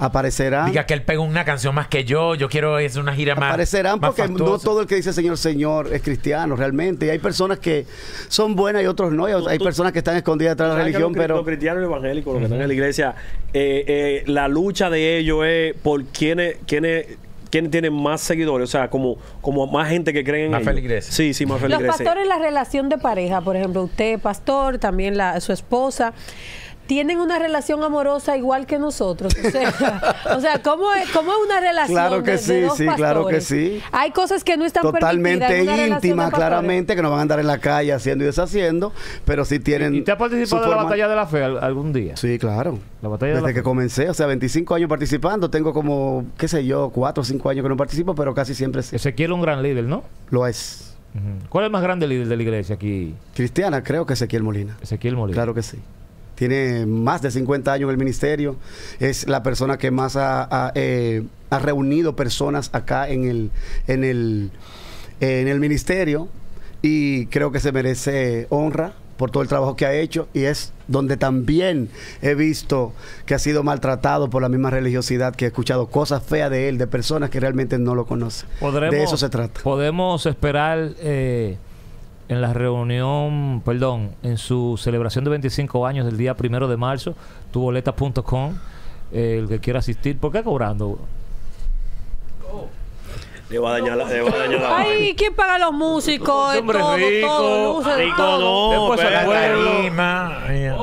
Aparecerán. Diga que él pega una canción más que yo, yo quiero es una gira más. Aparecerán más porque no todo el que dice Señor, Señor es cristiano realmente. Y hay personas que son buenas y otros no. Y hay tú- personas que están escondidas detrás de la ¿Sabes que religión, los, pero los cristianos evangélicos, los que están en la iglesia, eh, eh, la lucha de ellos es por quiénes, quiénes, quiénes tienen más seguidores, o sea, como, como más gente que creen en Más feligreses. Sí, sí, más Los feligreses. pastores, la relación de pareja, por ejemplo, usted, pastor, también la, su esposa, tienen una relación amorosa igual que nosotros. O sea, (laughs) o sea ¿cómo, es, ¿cómo es una relación Claro que de, de sí, dos sí, claro que sí. Hay cosas que no están totalmente permitidas en una relación íntima, de pastores. claramente, que no van a andar en la calle haciendo y deshaciendo, pero sí tienen. ¿Y te ha su participado de la batalla de la fe al- algún día? Sí, claro. La batalla de Desde la que fe. comencé, o sea, 25 años participando, tengo como, qué sé yo, 4 o 5 años que no participo, pero casi siempre sí. Ezequiel es un gran líder, ¿no? Lo es. ¿Cuál es el más grande líder de la iglesia aquí? Cristiana, creo que Ezequiel Molina. Ezequiel Molina. Claro que sí. Tiene más de 50 años en el ministerio. Es la persona que más ha, ha, eh, ha reunido personas acá en el, en, el, en el ministerio. Y creo que se merece honra por todo el trabajo que ha hecho. Y es donde también he visto que ha sido maltratado por la misma religiosidad, que he escuchado cosas feas de él, de personas que realmente no lo conocen. Podremos- De eso se trata. Podemos esperar eh, en la reunión, perdón, en su celebración de 25 años del día primero de marzo, tuboleta.com, eh, el que quiera asistir. ¿Por qué cobrando? Le va a dañar la, le va a dañar la Ay, ¿quién paga los músicos? Hombre todo, rico, todo, luces, rico todo. no, Después pueblo. Tarima, eh,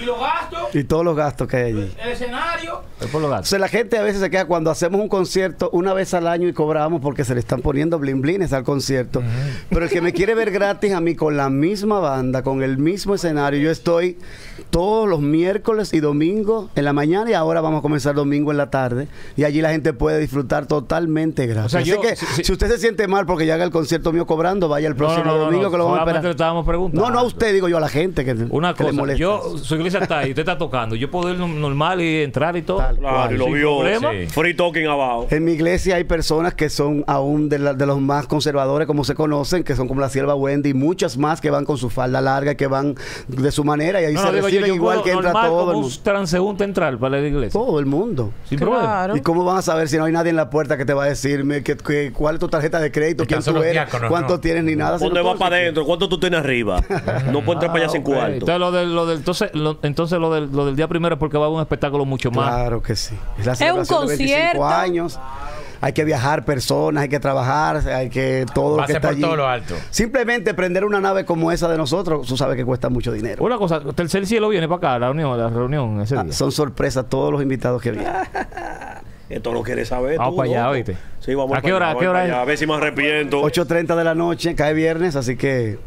y los gastos, Y todos los gastos que hay allí. el escenario. Es por los gastos. Entonces la gente a veces se queda cuando hacemos un concierto una vez al año y cobramos porque se le están poniendo blin blines al concierto. Pero el que me quiere ver gratis a mí con la misma banda, con el mismo escenario, yo estoy todos los miércoles y domingos en la mañana y ahora vamos a comenzar domingo en la tarde y allí la gente puede disfrutar totalmente gratis. O sea, Así yo- que si- si- si usted se siente mal porque ya haga el concierto mío cobrando, vaya el próximo domingo que lo vamos a esperar. le estábamos preguntando. No, no a usted, digo yo a la gente que, Una que le molesta. yo, su iglesia está ahí, usted está tocando. Yo puedo ir no- normal y entrar y todo. Tal Claro, y lo vio. problema. Sí. Free talking abajo. En mi iglesia hay personas que son aún de, la- de los más conservadores, como se conocen, que son como la sierva Wendy y muchas más que van con su falda larga, que van de su manera y ahí No, se digo reciben yo igual que entra normal todo el como mundo. un transeúnte entrar para la iglesia. Todo el mundo. Sin problema. Claro. ¿Y cómo van a saber si no hay nadie en la puerta que te va a decirme que, que- cuál es tu tarjeta de crédito, quién tú eres, diáconos, cuánto ¿no? tienes ni nada? ¿Dónde va para el- adentro? ¿Cuánto tú tienes arriba? (laughs) No puede entrar para allá sin Ok. cuarto. Entonces lo del, lo del, entonces, lo, entonces lo del, lo del día primero es porque va a haber un espectáculo mucho más Claro, Claro que sí. Es la un celebración de 25 concierto. años. Hay que viajar personas, hay que trabajar, hay que todo lo que Pase está por allí. todo lo alto. Simplemente prender una nave como esa de nosotros, tú sabes que cuesta mucho dinero. Una cosa, Tercer Cielo viene para acá, la reunión, la reunión ese Ah, día. son sorpresas todos los invitados que vienen. (laughs) Esto lo quieres saber. Vamos tú, para allá. ¿oíste? Sí, vamos ¿A para qué hora- allá, a qué hora allá. A ver si me arrepiento. 8.30 de la noche, cae viernes, así que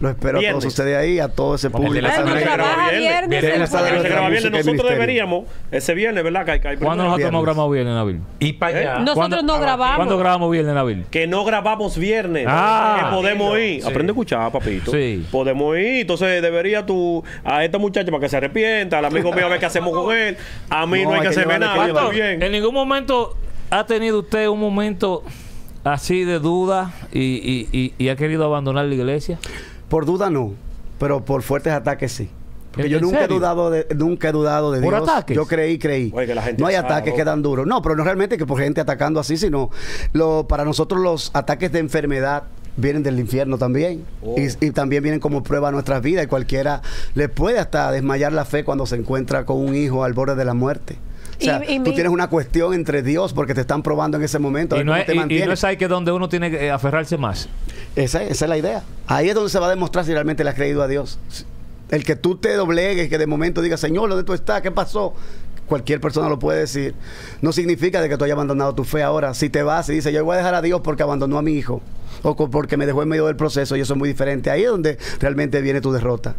lo espero a Viernes. todos ustedes ahí, a todo ese Vamos, público. el Viernes. Viernes. viernes. Viernes Porque se graba viernes. y Nosotros ministerio. deberíamos, ese viernes, ¿verdad? Que, hay- que hay ¿Cuándo nosotros no Viernes. grabamos viernes, Nabil? Y para allá. Nosotros ¿Cuándo- no grabamos. ¿Cuándo grabamos viernes, Nabil? que no grabamos viernes. Ah. que podemos ir. Sí. Aprende a escuchar, papito. Sí. Podemos ir. Entonces debería tú a esta muchacha para que se arrepienta, al amigo mío a ver qué hacemos con él. A mí no, No, hay hay que que hacerme nada. ¿En ningún momento ha tenido usted un momento así de duda y, y- y- y ha querido abandonar la iglesia? Por duda no, pero por fuertes ataques sí. Porque ¿En yo nunca he dudado de nunca he dudado de ¿Por Dios. ataques? Yo creí, creí. Oye, que la gente no hay sabe, ataques que dan duros. No, pero no realmente que por gente atacando así, sino lo, para nosotros los ataques de enfermedad vienen del infierno también. Oh. Y, y también vienen como prueba a nuestras vidas. Y cualquiera le puede hasta desmayar la fe cuando se encuentra con un hijo al borde de la muerte. O sea, Y- y tú mi- tienes una cuestión entre Dios porque te están probando en ese momento. Y no, es, te y- y mantienes. no es ahí que donde uno tiene que eh, aferrarse más. Esa, esa es la idea. Ahí es donde se va a demostrar si realmente le has creído a Dios. El que tú te doblegues, que de momento digas, Señor, ¿dónde tú estás? ¿Qué pasó? Cualquier persona lo puede decir. No significa de que tú hayas abandonado tu fe ahora. Si te vas y dices, yo voy a dejar a Dios porque abandonó a mi hijo o porque me dejó en medio del proceso y eso es muy diferente. Ahí es donde realmente viene tu derrota.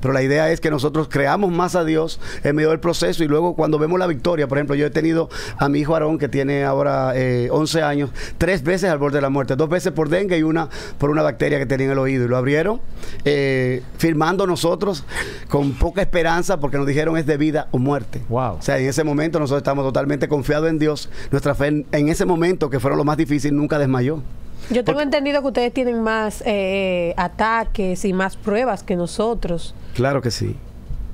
Pero la idea es que nosotros creamos más a Dios en medio del proceso y luego cuando vemos la victoria, por ejemplo, yo he tenido a mi hijo Aarón que tiene ahora eh, 11 años, tres veces al borde de la muerte, dos veces por dengue y una por una bacteria que tenía en el oído. Y lo abrieron eh, firmando nosotros con poca esperanza porque nos dijeron es de vida o muerte. Wow. O sea, en ese momento nosotros estamos totalmente confiados en Dios. Nuestra fe en, en ese momento, que fueron lo más difícil, nunca desmayó. Yo tengo entendido que ustedes tienen más eh, ataques y más pruebas que nosotros. Claro que sí.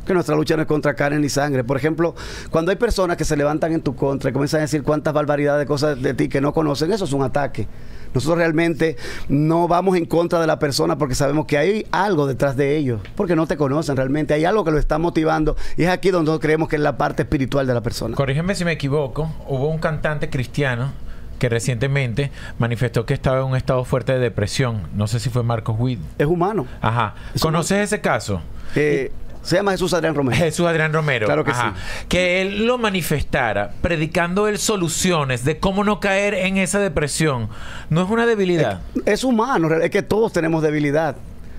Que nuestra lucha no es contra carne ni sangre. Por ejemplo, cuando hay personas que se levantan en tu contra y comienzan a decir cuántas barbaridades de cosas de ti que no conocen, eso es un ataque. Nosotros realmente no vamos en contra de la persona porque sabemos que hay algo detrás de ellos, porque no te conocen realmente. Hay algo que lo está motivando y es aquí donde nosotros creemos que es la parte espiritual de la persona. Corrígeme si me equivoco. Hubo un cantante cristiano que recientemente manifestó que estaba en un estado fuerte de depresión. No sé si fue Marcos Witt. Es humano. Ajá. Es ¿Conoces ese caso? Eh, se llama Jesús Adrián Romero. Jesús Adrián Romero. Claro que Ajá. Que él lo manifestara predicando él soluciones de cómo no caer en esa depresión. No es una debilidad. Es humano, es que todos tenemos debilidad.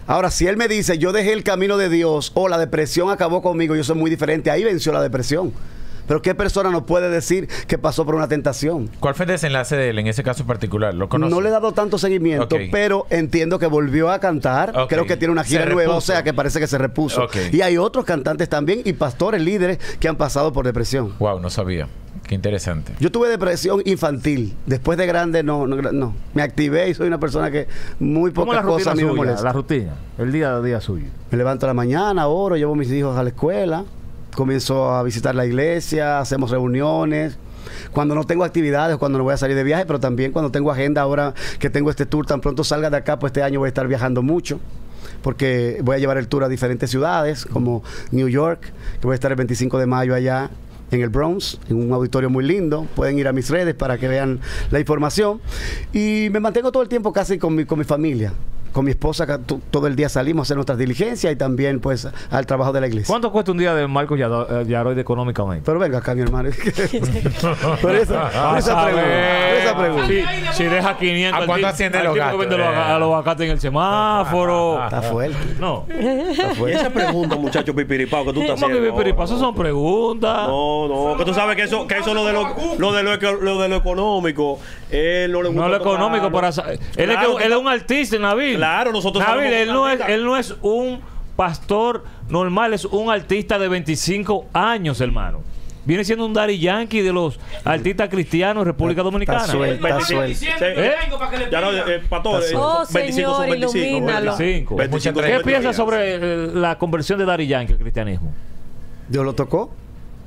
Ahora, si él me dice, yo dejé el camino de Dios o la depresión acabó conmigo, yo soy muy diferente, ahí venció la depresión. Pero ¿qué persona nos puede decir que pasó por una tentación? ¿Cuál fue el desenlace de él en ese caso particular? ¿Lo conoces? No le he dado tanto seguimiento, pero entiendo que volvió a cantar. Creo que tiene una gira nueva, o sea que parece que se repuso. Y hay otros cantantes también y pastores líderes que han pasado por depresión. Wow, no sabía. Qué interesante. Yo tuve depresión infantil. Después de grande, no, no, no. Me activé y soy una persona que muy ¿Cómo pocas cosas a mí me molestan. La rutina, el día a día suyo. Me levanto a la mañana, oro, llevo a mis hijos a la escuela, comienzo a visitar la iglesia, hacemos reuniones. Cuando no tengo actividades, cuando no voy a salir de viaje, pero también cuando tengo agenda, ahora que tengo este tour, tan pronto salga de acá, pues este año voy a estar viajando mucho, porque voy a llevar el tour a diferentes ciudades, como New York, que voy a estar el 25 de mayo allá en el Bronx, en un auditorio muy lindo. Pueden ir a mis redes para que vean la información. Y me mantengo todo el tiempo casi con mi, con mi familia. Con mi esposa todo el día salimos a hacer nuestras diligencias y también pues al trabajo de la iglesia. ¿Cuánto cuesta un día de Marcos eh, Yaroid económicamente? Pero venga acá, mi hermano. (laughs) por esa, por A esa pregunta. por esa pregunta. Si, si deja 500 ¿A cuánto asciende los gastos? vende a los aguacates en el semáforo. Está fuerte. No. Está fuerte. esa pregunta, muchacho pipiripao, que tú estás ¿Cómo que haciendo. pero paso son preguntas? No, no, que tú sabes que eso, que eso lo de lo, lo de lo, lo de lo económico, él no le gusta No lo económico ¿no? para él, es Claro que, él es un artista, Nabil. Claro, nosotros Nabil, sabemos él no, es es, artista. él no es un pastor normal, es un artista de 25 años, hermano. Viene siendo un Daddy Yankee de los artistas cristianos de República Dominicana. Está suelto, está 25. suelto. diciendo Sí. que ¿Eh? Ya no, eh, pastor, Oh, 25 son Señor, 25. ilumínalo. 25. 25 ¿Qué piensas 25. sobre eh, la conversión de Daddy Yankee al cristianismo? Dios lo tocó.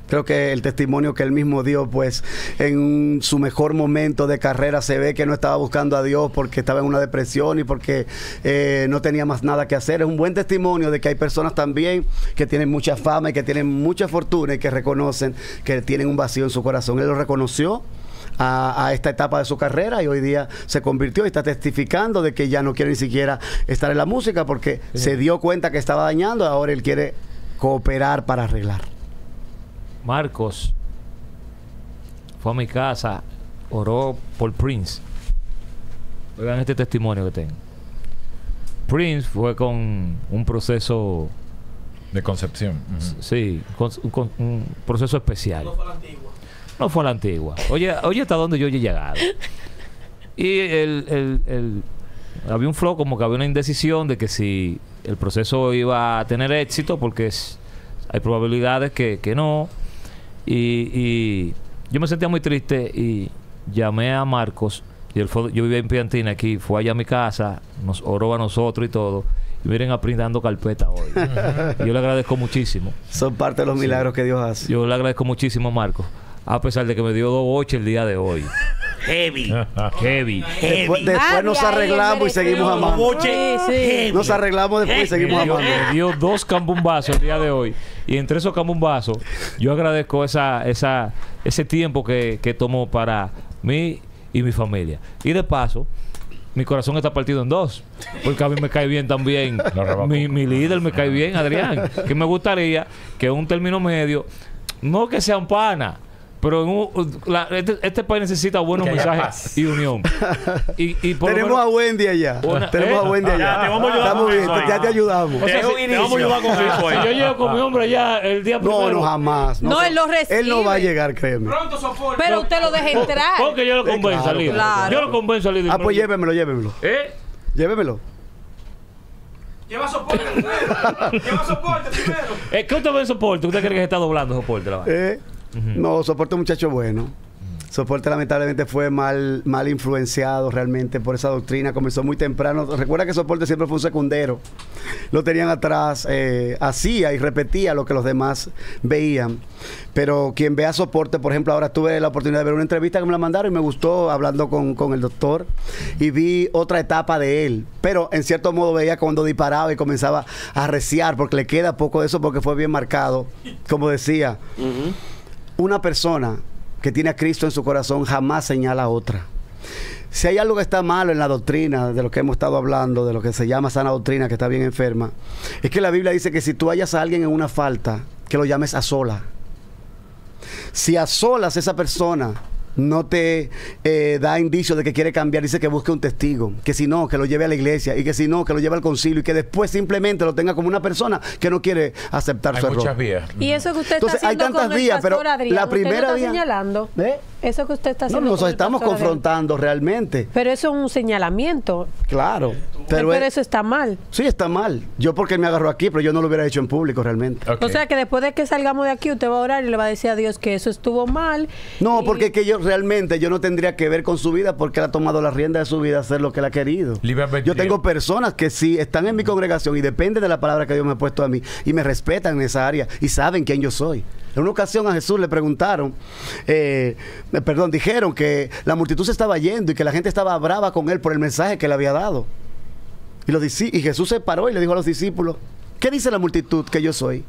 Creo que el testimonio que él mismo dio, pues en su mejor momento de carrera se ve que no estaba buscando a Dios porque estaba en una depresión y porque eh, no tenía más nada que hacer. Es un buen testimonio de que hay personas también que tienen mucha fama y que tienen mucha fortuna y que reconocen que tienen un vacío en su corazón. Él lo reconoció. A, a esta etapa de su carrera y hoy día se convirtió y está testificando de que ya no quiere ni siquiera estar en la música porque se dio cuenta que estaba dañando, ahora él quiere cooperar para arreglar. Marcos fue a mi casa, oró por Prince. Oigan este testimonio que tengo. Prince fue con un proceso, De concepción. Sí, con- con- un proceso especial. No fue a la antigua. Oye, oye hasta dónde yo he llegado. Y el, el- el- había un flow como que había una indecisión de que si el proceso iba a tener éxito, porque es- hay probabilidades que, que no. Y, y yo me sentía muy triste y llamé a Marcos. Y él fue- yo vivía en Piantina aquí, fue allá a mi casa, nos oró a nosotros y todo. Y miren a Prince dando carpeta hoy. y (laughs) yo le agradezco muchísimo. Son parte de los milagros que Dios hace. Yo le agradezco muchísimo a Marcos. A pesar de que me dio dos boches el día de hoy. Heavy. (laughs) Heavy. Después, después nos ahí arreglamos y seguimos amando. Boche. Sí, sí. Nos arreglamos después y seguimos amando. me dio dos cambumbazos el día de hoy. Y entre esos cambumbazos, yo agradezco esa, esa, ese tiempo que, que tomó para mí y mi familia. Y de paso, mi corazón está partido en dos. Porque a mí me cae bien también. (laughs) Mi, mi líder me cae bien, Adrián. Que me gustaría que un término medio, no que sean pana. Pero en un- la- este, este país necesita buenos mensajes paz. y unión. Y, y por lo Tenemos menos- a Wendy allá. Una- Tenemos ¿eh? a Wendy allá. Ya, te vamos a ayudar Estamos bien, ya te ayudamos. O sea, Te- si- te vamos a ayudar con eso Si yo llego con mi hombre ya el día No, primero. no, jamás. No, él lo Él no va a recibe. llegar, créeme. Pronto soporte. Pero usted lo deja entrar. Porque yo lo convenzo claro, al líder. claro. Yo lo convenzo al líder. Ah, pues llévemelo, llévemelo. ¿Eh? Llévemelo. Lleva soporte primero. Lleva soporte primero. Eh, ¿Qué usted ve en soporte? ¿Usted cree que se está doblando soporte? La vaina? Eh, No, soporte un muchacho bueno. Soporte lamentablemente fue mal, mal influenciado realmente por esa doctrina. Comenzó muy temprano. Recuerda que Soporte siempre fue un secundero. Lo tenían atrás, eh, hacía y repetía lo que los demás veían. Pero quien vea Soporte, por ejemplo, ahora tuve la oportunidad de ver una entrevista que me la mandaron y me gustó hablando con, con el doctor y vi otra etapa de él. Pero en cierto modo veía cuando disparaba y comenzaba a reciar porque le queda poco de eso porque fue bien marcado. Como decía, una persona que tiene a Cristo en su corazón jamás señala a otra. Si hay algo que está malo en la doctrina de lo que hemos estado hablando, de lo que se llama sana doctrina, que está bien enferma, es que la Biblia dice que si tú hallas a alguien en una falta, que lo llames a sola. Si a solas esa persona no te eh, da indicios de que quiere cambiar, dice que busque un testigo, que si no, que lo lleve a la iglesia y que si no, que lo lleve al concilio y que después simplemente lo tenga como una persona que no quiere aceptar Hay su error. muchas vías. Y eso que usted Entonces, está hay haciendo tantas con el vías, pero Adrián, la ¿usted lo primera está vía- señalando. ¿Eh? Eso que usted está No, haciendo. nos con el estamos confrontando realmente. Pero eso es un señalamiento. Claro. Pero, Pero, es- eso está mal. sí está mal. Yo porque él me agarró aquí, pero yo no lo hubiera hecho en público realmente. O sea que después de que salgamos de aquí, usted va a orar y le va a decir a Dios que eso estuvo mal. No, y- porque es que yo realmente yo no tendría que ver con su vida porque él ha tomado la rienda de su vida a hacer lo que él ha querido. Libre Yo tengo personas que sí están en mi congregación y dependen de la palabra que Dios me ha puesto a mí y me respetan en esa área y saben quién yo soy. En una ocasión a Jesús le preguntaron, eh, perdón, dijeron que la multitud se estaba yendo y que la gente estaba brava con él por el mensaje que le había dado. Y, los y Jesús se paró y le dijo a los discípulos, ¿qué dice la multitud que yo soy?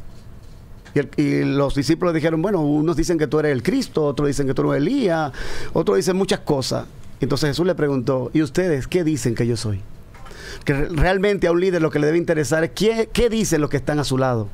Y, los discípulos dijeron, bueno, unos dicen que tú eres el Cristo, otros dicen que tú eres Elías, otros dicen muchas cosas. Entonces Jesús le preguntó, ¿y ustedes qué dicen que yo soy? Que re- realmente a un líder lo que le debe interesar es qué, qué dicen los que están a su lado.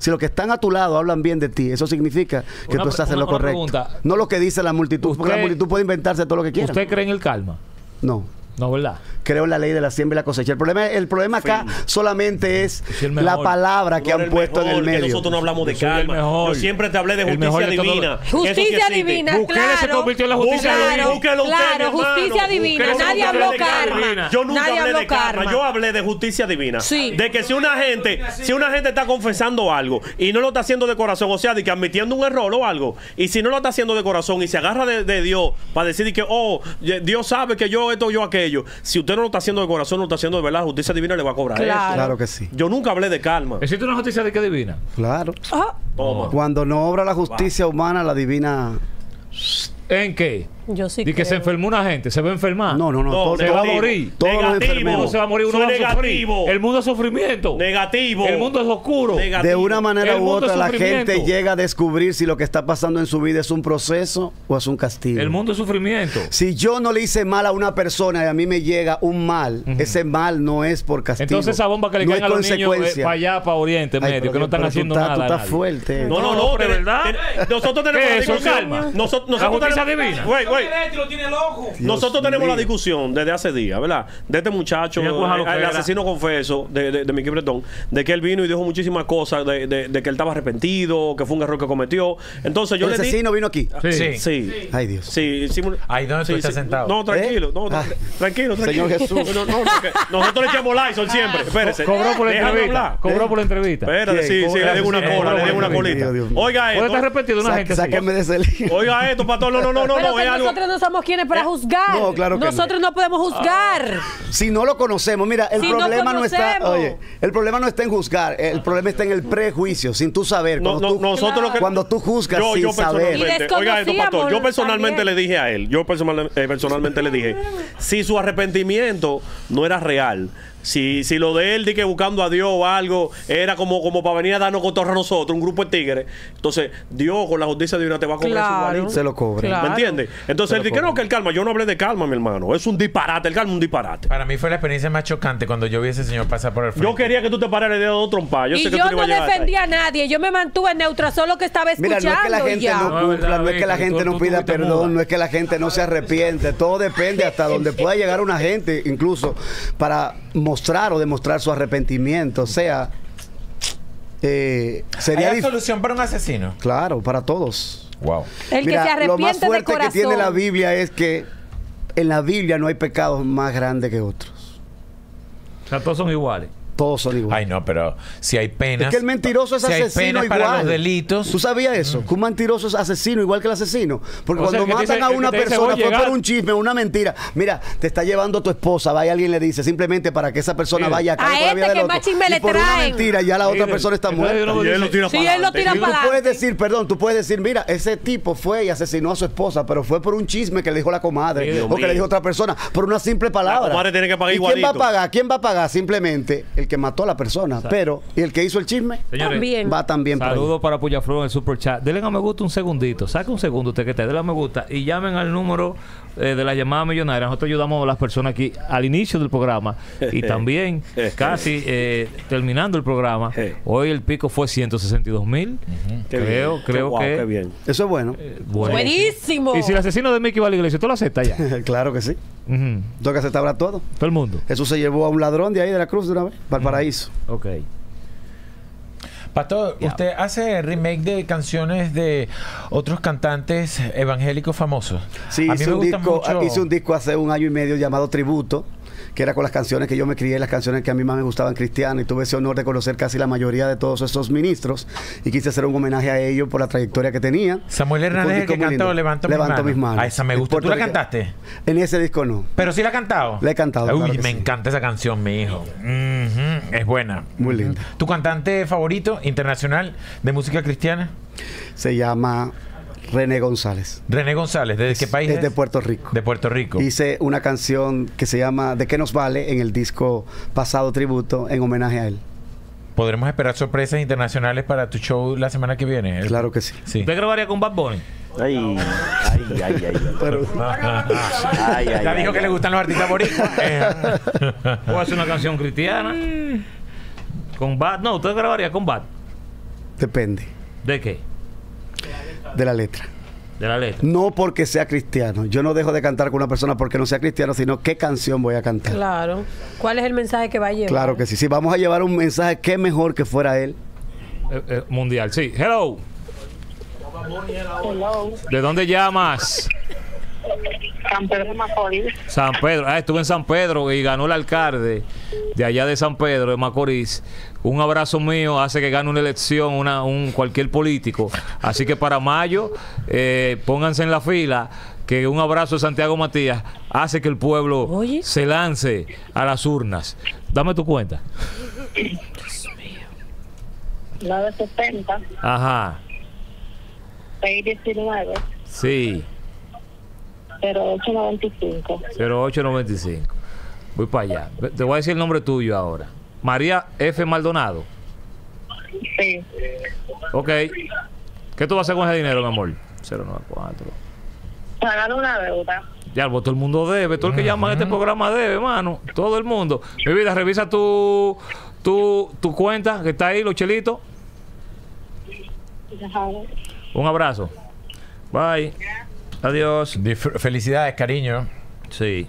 Si los que están a tu lado hablan bien de ti, eso significa que Una tú estás en lo correcto. pregunta. No lo que dice la multitud, porque la multitud puede inventarse todo lo que quiera. ¿Usted cree en el calma? No. No, ¿verdad? Creo en la ley de la siembra y la cosecha. El problema, el problema acá Fin. solamente es la mejor. palabra que Tú han el puesto en el que medio. Nosotros no hablamos de Yo soy el calma. mejor. Yo siempre te hablé de El mejor justicia de divina. Justicia Eso sí existe. divina, Bukele se claro. convirtió en la justicia divina. usted, Claro, hermano. justicia divina. Nadie habló de karma. Yo nunca Nadie hablé habló de karma. karma. Yo hablé de justicia divina. Sí. De que si una gente, si una gente está confesando algo y no lo está haciendo de corazón, o sea, de que admitiendo un error o algo, y si no lo está haciendo de corazón y se agarra de, de Dios para decir que, oh, Dios sabe que yo esto, yo aquello. Aquello, si usted no lo está haciendo de corazón, no lo está haciendo de verdad, la justicia divina le va a cobrar Claro. eso. Claro que sí. Yo nunca hablé de calma. ¿Existe una justicia de qué divina? Claro. Ah, Toma. Cuando no obra la justicia humana, la divina. ¿En qué? Yo sí Y que se enfermó una gente, se va a enfermar. No, no, no. Se va a morir. Todos los Negativo. enfermos. Uno se va a morir, uno Soy va a sufrir. negativo. El mundo es sufrimiento. Negativo. El mundo es oscuro. Negativo. De una manera El u mundo otra, es la sufrimiento. gente llega a descubrir si lo que está pasando en su vida es un proceso o es un castigo. El mundo es sufrimiento. Si yo no le hice mal a una persona y a mí me llega un mal, ese mal no es por castigo. Entonces esa bomba que le no caen a es los niños consecuencia. para allá, para Oriente Ay, Medio, pero que no están pero haciendo tú estás- nada. Tú a estás nadie. fuerte. No, no, No, ten- ¿verdad? ten- nosotros tenemos ¿Qué es eso, calma? Nosotros, La nosotros justicia tenemos, divina. Güey, güey. Lo tiene loco. Nosotros tenemos la discusión desde hace días, ¿verdad? De este muchacho, eh, el asesino confeso de, de, de Mickey Bretón, de que él vino y dijo muchísimas cosas, de, de- de que él estaba arrepentido, que fue un error que cometió. Entonces yo El le di... asesino vino aquí. Sí. Sí. Sí. Ay, Dios. Sí, hicimos- Ay, ¿dónde tú sí, estás sí. sentado? No, tranquilo, no, Ah. tranquilo, tranquilo. Señor Jesús. No, no, nosotros le echamos Lysol siempre. Espérese. Cobró por la entrevista. Cobró por la entrevista. Espérate, sí, sí, le digo una cola, le por digo una colita. Oiga ¿Puede estar esto. arrepentido de una gente sáquenme de ese lío. Oiga esto, pastor. No, no, no, no, no, que es algo. Nosotros no somos quienes para juzgar. no, claro que nosotros no. podemos juzgar. Si no lo conocemos, mira, el Si no problema no, está, conocemos. oye, el problema no está en juzgar, el problema está en el prejuicio, sin tú saber. No, Cuando, no, tú, nosotros lo que- cuando tú juzgas yo, sin yo saber. Y oiga esto, pastor, yo personalmente también. le dije a él, yo personal- eh, personalmente le dije, si su arrepentimiento no era real, si, si lo de él de que buscando a Dios o algo era como, como para venir a darnos cotorra a nosotros, un grupo de tigres, entonces Dios con la justicia divina te va a cobrar Claro. su igualito. Se lo cobra. Claro. ¿Me entiendes? Entonces él dice, no, que el calma, yo no hablé de calma, mi hermano, es un disparate, el calma es un disparate. Para mí fue la experiencia más chocante cuando yo vi a ese señor pasar por el frente. Yo quería que tú te pararas de dos trompas. Yo y sé que yo tú no a llegar hasta ahí. defendí a nadie, yo me mantuve neutra, solo que estaba Mira, escuchando no es que la gente ya. no cumpla, no es que la gente tú- no tú pida perdón, no es que la gente no se arrepiente, todo depende hasta donde pueda llegar una gente, incluso para mostrar o demostrar su arrepentimiento. O sea, eh, sería ¿Hay solución para un asesino? Claro, para todos. Wow. El Mira, que se lo más arrepiente de fuerte corazón. que tiene la Biblia es que en la Biblia no hay pecados más grandes que otros. O sea, todos son iguales. Todos son iguales. Ay, no, pero si hay penas. Es que el mentiroso es si hay asesino penas igual. para los delitos. ¿Tú sabías eso? Que un mentiroso es asesino igual que el asesino. Porque O cuando matan dice- a una persona "Voy a fue llegar". por un chisme, una mentira. Mira, te está llevando tu esposa, va y alguien le dice, simplemente para que esa persona vaya A acabe con la este vida del que otro. más chisme Y le por una mentira ya la otra persona está muerta. Y él lo tira Sí, para él lo adelante. tira Y tú puedes decir, perdón, tú puedes decir, mira, ese tipo fue y asesinó a su esposa, pero fue por un chisme que le dijo la comadre Dios o que le dijo otra persona, por una simple palabra. comadre tiene que pagar ¿Y quién va a igualito. pagar? ¿Quién va a pagar? Simplemente el que mató a la persona. Pero, ¿y el que hizo el chisme? Señores, También. Va también. Saludos para Puyaflor en el super chat. Denle a me gusta un segundito. Saca un segundo usted que te dé a me gusta y llamen al número eh, de la llamada millonaria. Nosotros ayudamos a las personas aquí al inicio del programa y (laughs) también casi eh, terminando el programa. Hoy el pico fue 162 mil. Creo, bien. creo guau, que. bien. Eso es bueno. bueno. Buenísimo. Y si el asesino de Mickey va a la iglesia, ¿tú lo aceptas ya? (laughs) claro que sí. Ujú. Tengo que aceptar todo. Todo el mundo. Jesús se llevó a un ladrón de ahí de la cruz de una vez, para el paraíso. Ok. Pastor, usted hace remake de canciones de otros cantantes evangélicos famosos. Sí, a mí hice me un, gusta disco, mucho. hice un disco hace un año y medio llamado Tributo, que era con las canciones que yo me crié, las canciones que a mí más me gustaban cristianas, y tuve ese honor de conocer casi la mayoría de todos estos ministros, y quise hacer un homenaje a ellos por la trayectoria que tenían. Samuel Hernández que cantó. Levanto, Levanto mis manos. Ah, esa me gusta. ¿Tú la cantaste? En ese disco no. Pero sí la ha cantado. La he cantado, Uy, claro me sí. encanta esa canción, mi hijo. Es buena. Muy linda. ¿Tu cantante favorito internacional de música cristiana? Se llama René González. René González. ¿De qué país Es es? de Puerto Rico. De Puerto Rico. Hice una canción que se llama ¿De qué nos vale? en el disco Pasado Tributo en homenaje a él. ¿Podremos esperar sorpresas internacionales para tu show la semana que viene? Claro que sí. Sí. ¿Usted grabaría con Bad Bunny? Ay, ay, ay, ay. Pero, Ay, ay, Ya dijo que le gustan los artistas boricuas. (laughs) Eh, ¿O hacer una canción cristiana? ¿Con Bad? No, usted grabaría con Bad. depende ¿De qué? De la letra. De la letra. No porque sea cristiano. Yo no dejo de cantar con una persona porque no sea cristiano, sino qué canción voy a cantar. Claro, Claro. ¿Cuál es el mensaje que va a llevar? que sí. Si vamos a llevar un mensaje, qué mejor que fuera él. Eh, eh, mundial, sí. Hello. ¿De dónde llamas? San Pedro de Macorís. San Pedro. Ah, estuve en San Pedro y ganó el alcalde de allá de San Pedro, de Macorís. Un abrazo mío hace que gane una elección una, un cualquier político. Así que para mayo, eh, pónganse en la fila que un abrazo de Santiago Matías hace que el pueblo Oye. se lance a las urnas. Dame tu cuenta. 960 Ajá, 619 sí, 0895. 0895. Voy para allá. Te voy a decir el nombre tuyo ahora. María F. Maldonado. Sí. Ok. ¿Qué tú vas a hacer con ese dinero, mi amor? 094. Pagar una deuda. Ya, pues, todo el mundo debe, todo el que llama a este programa debe, hermano. Todo el mundo. Mi vida, revisa tu, tu, tu cuenta que está ahí, los chelitos. Un abrazo. Bye. Adiós. Disfr- Felicidades, cariño. Sí.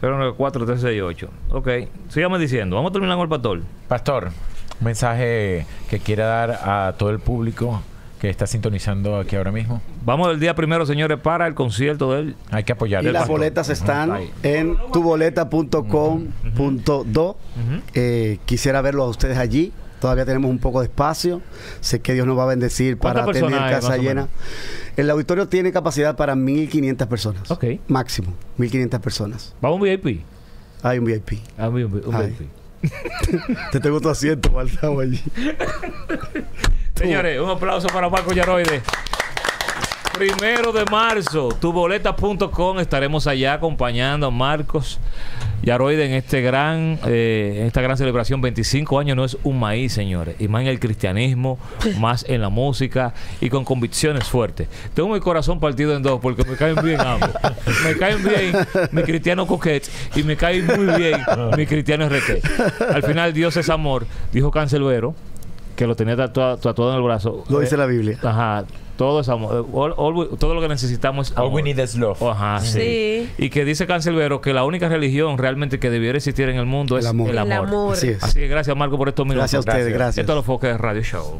094368. Ok. Sígame diciendo. Vamos a terminar con el pastor. Pastor, un mensaje que quiera dar a todo el público que está sintonizando aquí ahora mismo. Vamos el día primero, señores, para el concierto del. Hay que apoyar. Y las boletas están en tuboleta.com.do. Eh, quisiera verlos a ustedes allí. Todavía tenemos un poco de espacio. Sé que Dios nos va a bendecir para ¿Cuántas tener hay, casa llena. El auditorio tiene capacidad para 1.500 personas. Ok. Máximo, 1.500 personas. Vamos a un VIP. Hay un VIP. Ah, un VIP. un. VIP. (laughs) Te tengo tu asiento guardado allí. (laughs) Señores, un aplauso para Marco Yaroide. Primero de marzo, tuboleta.com. Estaremos allá acompañando a Marcos Yaroide en este gran, eh, en esta gran celebración. 25 años no es un maíz, señores. Y más en el cristianismo, más en la música y con convicciones fuertes. Tengo mi corazón partido en dos porque me caen bien ambos. Me caen bien mi cristiano coquet y me cae muy bien mi cristiano RT. Al final, Dios es amor, dijo Cancelbero que lo tenía tatuado, tatuado en el brazo. Lo dice la Biblia. Ajá, todo es amor. All- all we- todo lo que necesitamos es All amor. we need is love. Ajá, sí. Sí. Y que dice Cancelbero que la única religión realmente que debiera existir en el mundo El es amor. el amor. El amor. Así es. Así que gracias, Marco, por estos minutos. Gracias a ustedes, gracias. Esto es lo Foques Radio Show.